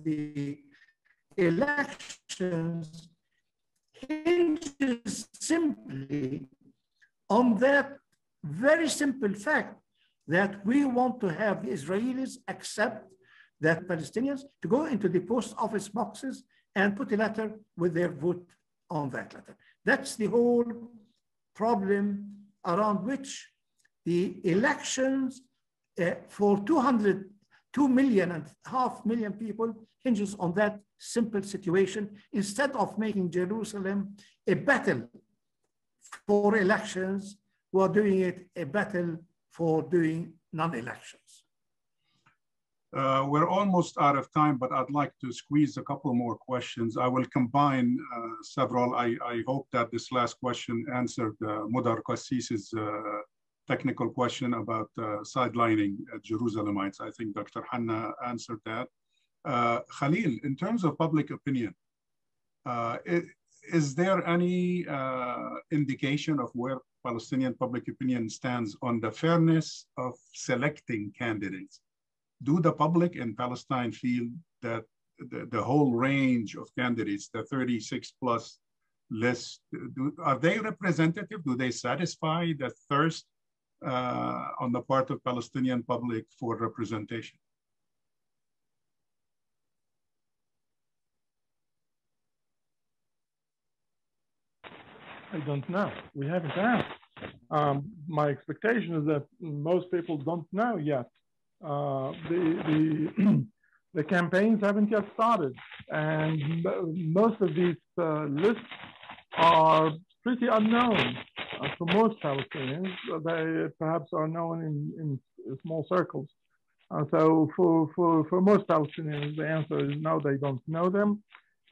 the elections hinges simply on that very simple fact that we want to have the Israelis accept that Palestinians to go into the post office boxes and put a letter with their vote on that letter. That's the whole problem around which the elections uh, for 200, 2 million and half million people hinges on that simple situation instead of making Jerusalem a battle for elections, we are doing it a battle for doing non-elections. Uh, we're almost out of time, but I'd like to squeeze a couple more questions. I will combine uh, several. I, I, hope that this last question answered uh, Mudar Qassis's uh, technical question about uh, sidelining Jerusalemites. I think Dr. Hanna answered that. Uh, Khalil, in terms of public opinion, uh, is there any indication of where Palestinian public opinion stands on the fairness of selecting candidates? Do the public in Palestine feel that the, the whole range of candidates, the 36 plus list, do, are they representative? Do they satisfy the thirst uh, on the part of Palestinian public for representation? I don't know. We haven't asked. Um, my expectation is that most people don't know yet. Uh, the the [CLEARS THROAT] the campaigns haven't yet started, and most of these uh, lists are pretty unknown uh, for most Palestinians. They perhaps are known in, in small circles. Uh, so for, for, for most Palestinians, the answer is no, they don't know them.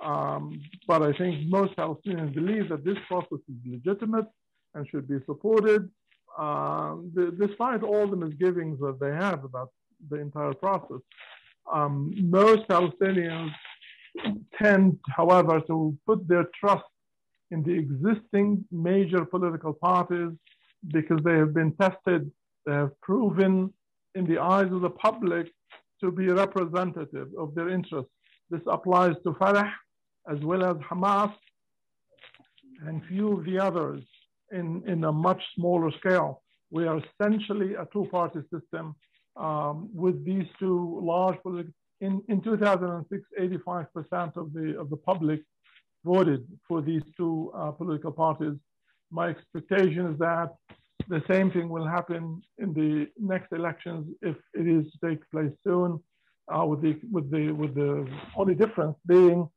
Um, but I think most Palestinians believe that this process is legitimate and should be supported, the, despite all the misgivings that they have about the entire process. Um, most Palestinians tend, however, to put their trust in the existing major political parties because they have been tested, they have proven in the eyes of the public to be representative of their interests. This applies to Fatah, as well as Hamas and few of the others in, in a much smaller scale. We are essentially a two-party system um, with these two large political. In, in 2006, 85% of the, of the public voted for these two uh, political parties. My expectation is that the same thing will happen in the next elections if it is to take place soon, uh, with the with the with the only difference being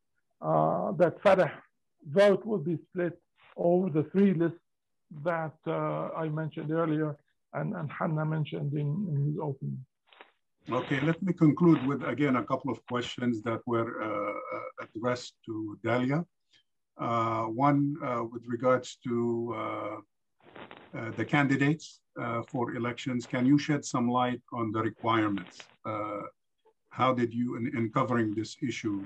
uh, that Fatah vote will be split over the three lists that uh, I mentioned earlier and, and Hanna mentioned in, in his opening. Okay, let me conclude with again a couple of questions that were uh, uh addressed to Dalia. Uh, one uh, with regards to the candidates for elections. Can you shed some light on the requirements? how did you, in, in covering this issue,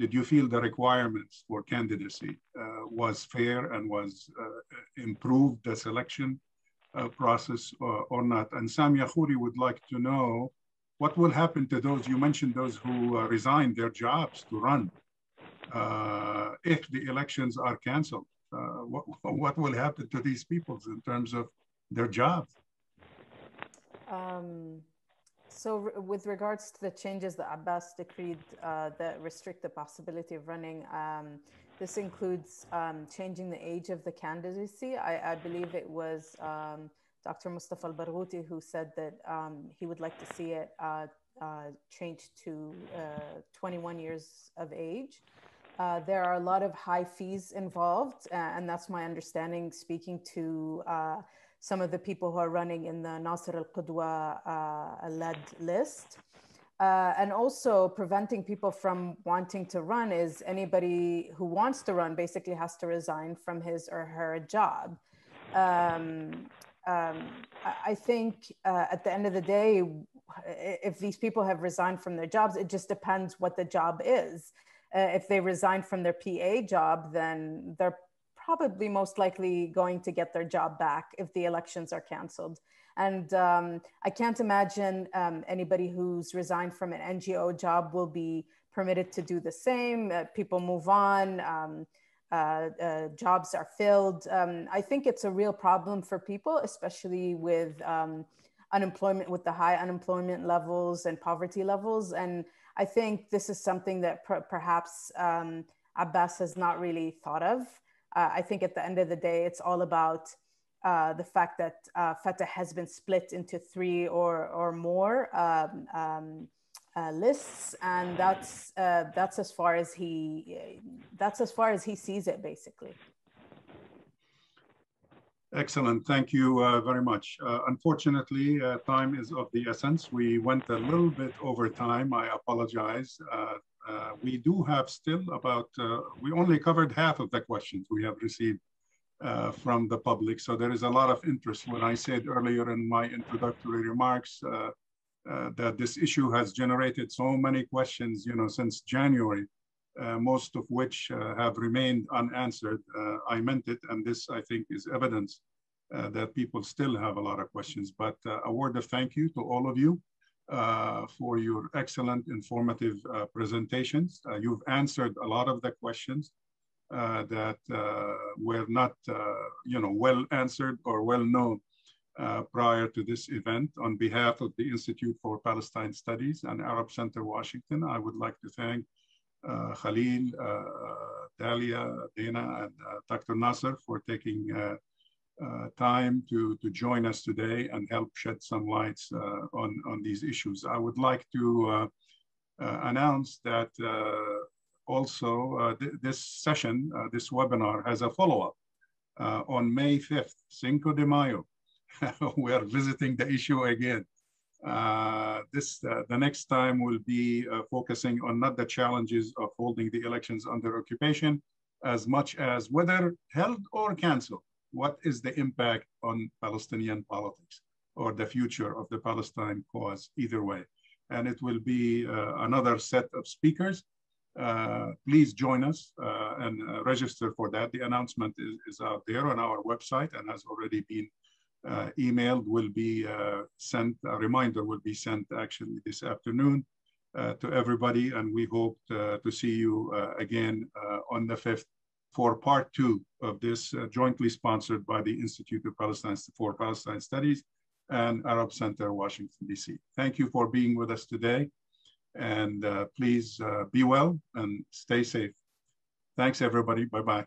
did you feel the requirements for candidacy uh, was fair and was uh, improved the selection uh, process or, or, not? And Samia Khoury would like to know what will happen to those, you mentioned those who uh, resigned their jobs to run uh, if the elections are canceled. Uh, what, [LAUGHS] what will happen to these people in terms of their jobs? Um, so with regards to the changes that Abbas decreed uh, that restrict the possibility of running, um, this includes um, changing the age of the candidacy. I, I believe it was um, Dr. Mustafa al-Barghouti who said that um, he would like to see it uh, uh, changed to uh, 21 years of age. Uh, there are a lot of high fees involved, and that's my understanding speaking to uh, some of the people who are running in the Nasser al Qudwa uh, led list. Uh, and also preventing people from wanting to run is anybody who wants to run basically has to resign from his or her job. Um, um, I think uh, at the end of the day, if these people have resigned from their jobs, it just depends what the job is. Uh, if they resign from their PA job, then they're probably most likely going to get their job back if the elections are canceled. And um, I can't imagine um, anybody who's resigned from an NGO job will be permitted to do the same. Uh, people move on. Um, uh, uh, jobs are filled. Um, I think it's a real problem for people, especially with um, unemployment, with the high unemployment levels and poverty levels. And I think this is something that per perhaps um, Abbas has not really thought of uh, I think at the end of the day, it's all about uh, the fact that uh, Fatah has been split into three or, or more um, um, uh, lists, and that's uh, that's as far as he that's as far as he sees it, basically. Excellent. Thank you uh, very much. Uh, unfortunately, uh, time is of the essence. We went a little bit over time. I apologize. Uh, we do have still about, uh, we only covered half of the questions we have received uh, from the public. So there is a lot of interest. When I said earlier in my introductory remarks, uh, uh, that this issue has generated so many questions, you know, since January, uh, most of which have remained unanswered. I meant it, and this, I think, is evidence that people still have a lot of questions. But a word of thank you to all of you for your excellent, informative presentations. you've answered a lot of the questions that were not, you know, well answered or well known uh, prior to this event. On behalf of the Institute for Palestine Studies and Arab Center Washington, I would like to thank uh, Khalil, uh, Dalia, Dana, and uh, Dr. Nasser for taking uh, uh, Uh, time to, to join us today and help shed some lights uh, on, on these issues. I would like to uh, announce that also th this session, this webinar has a follow-up on May 5th, Cinco de Mayo, [LAUGHS] we are visiting the issue again. Uh, this uh, the next time will be uh, focusing on not the challenges of holding the elections under occupation as much as whether held or canceled what is the impact on palestinian politics or the future of the palestine cause either way? And it will be uh, another set of speakers. Uh, please join us uh, and register for that. The announcement is, is out there on our website and has already been uh, emailed will be uh, sent, a reminder will be sent actually this afternoon uh, to everybody. And we hope to, to see you again on the 5th for part two of this jointly sponsored by the Institute of Palestine for Palestine Studies and Arab Center, Washington, DC. Thank you for being with us today. And uh, please uh, be well and stay safe. Thanks, everybody. Bye-bye.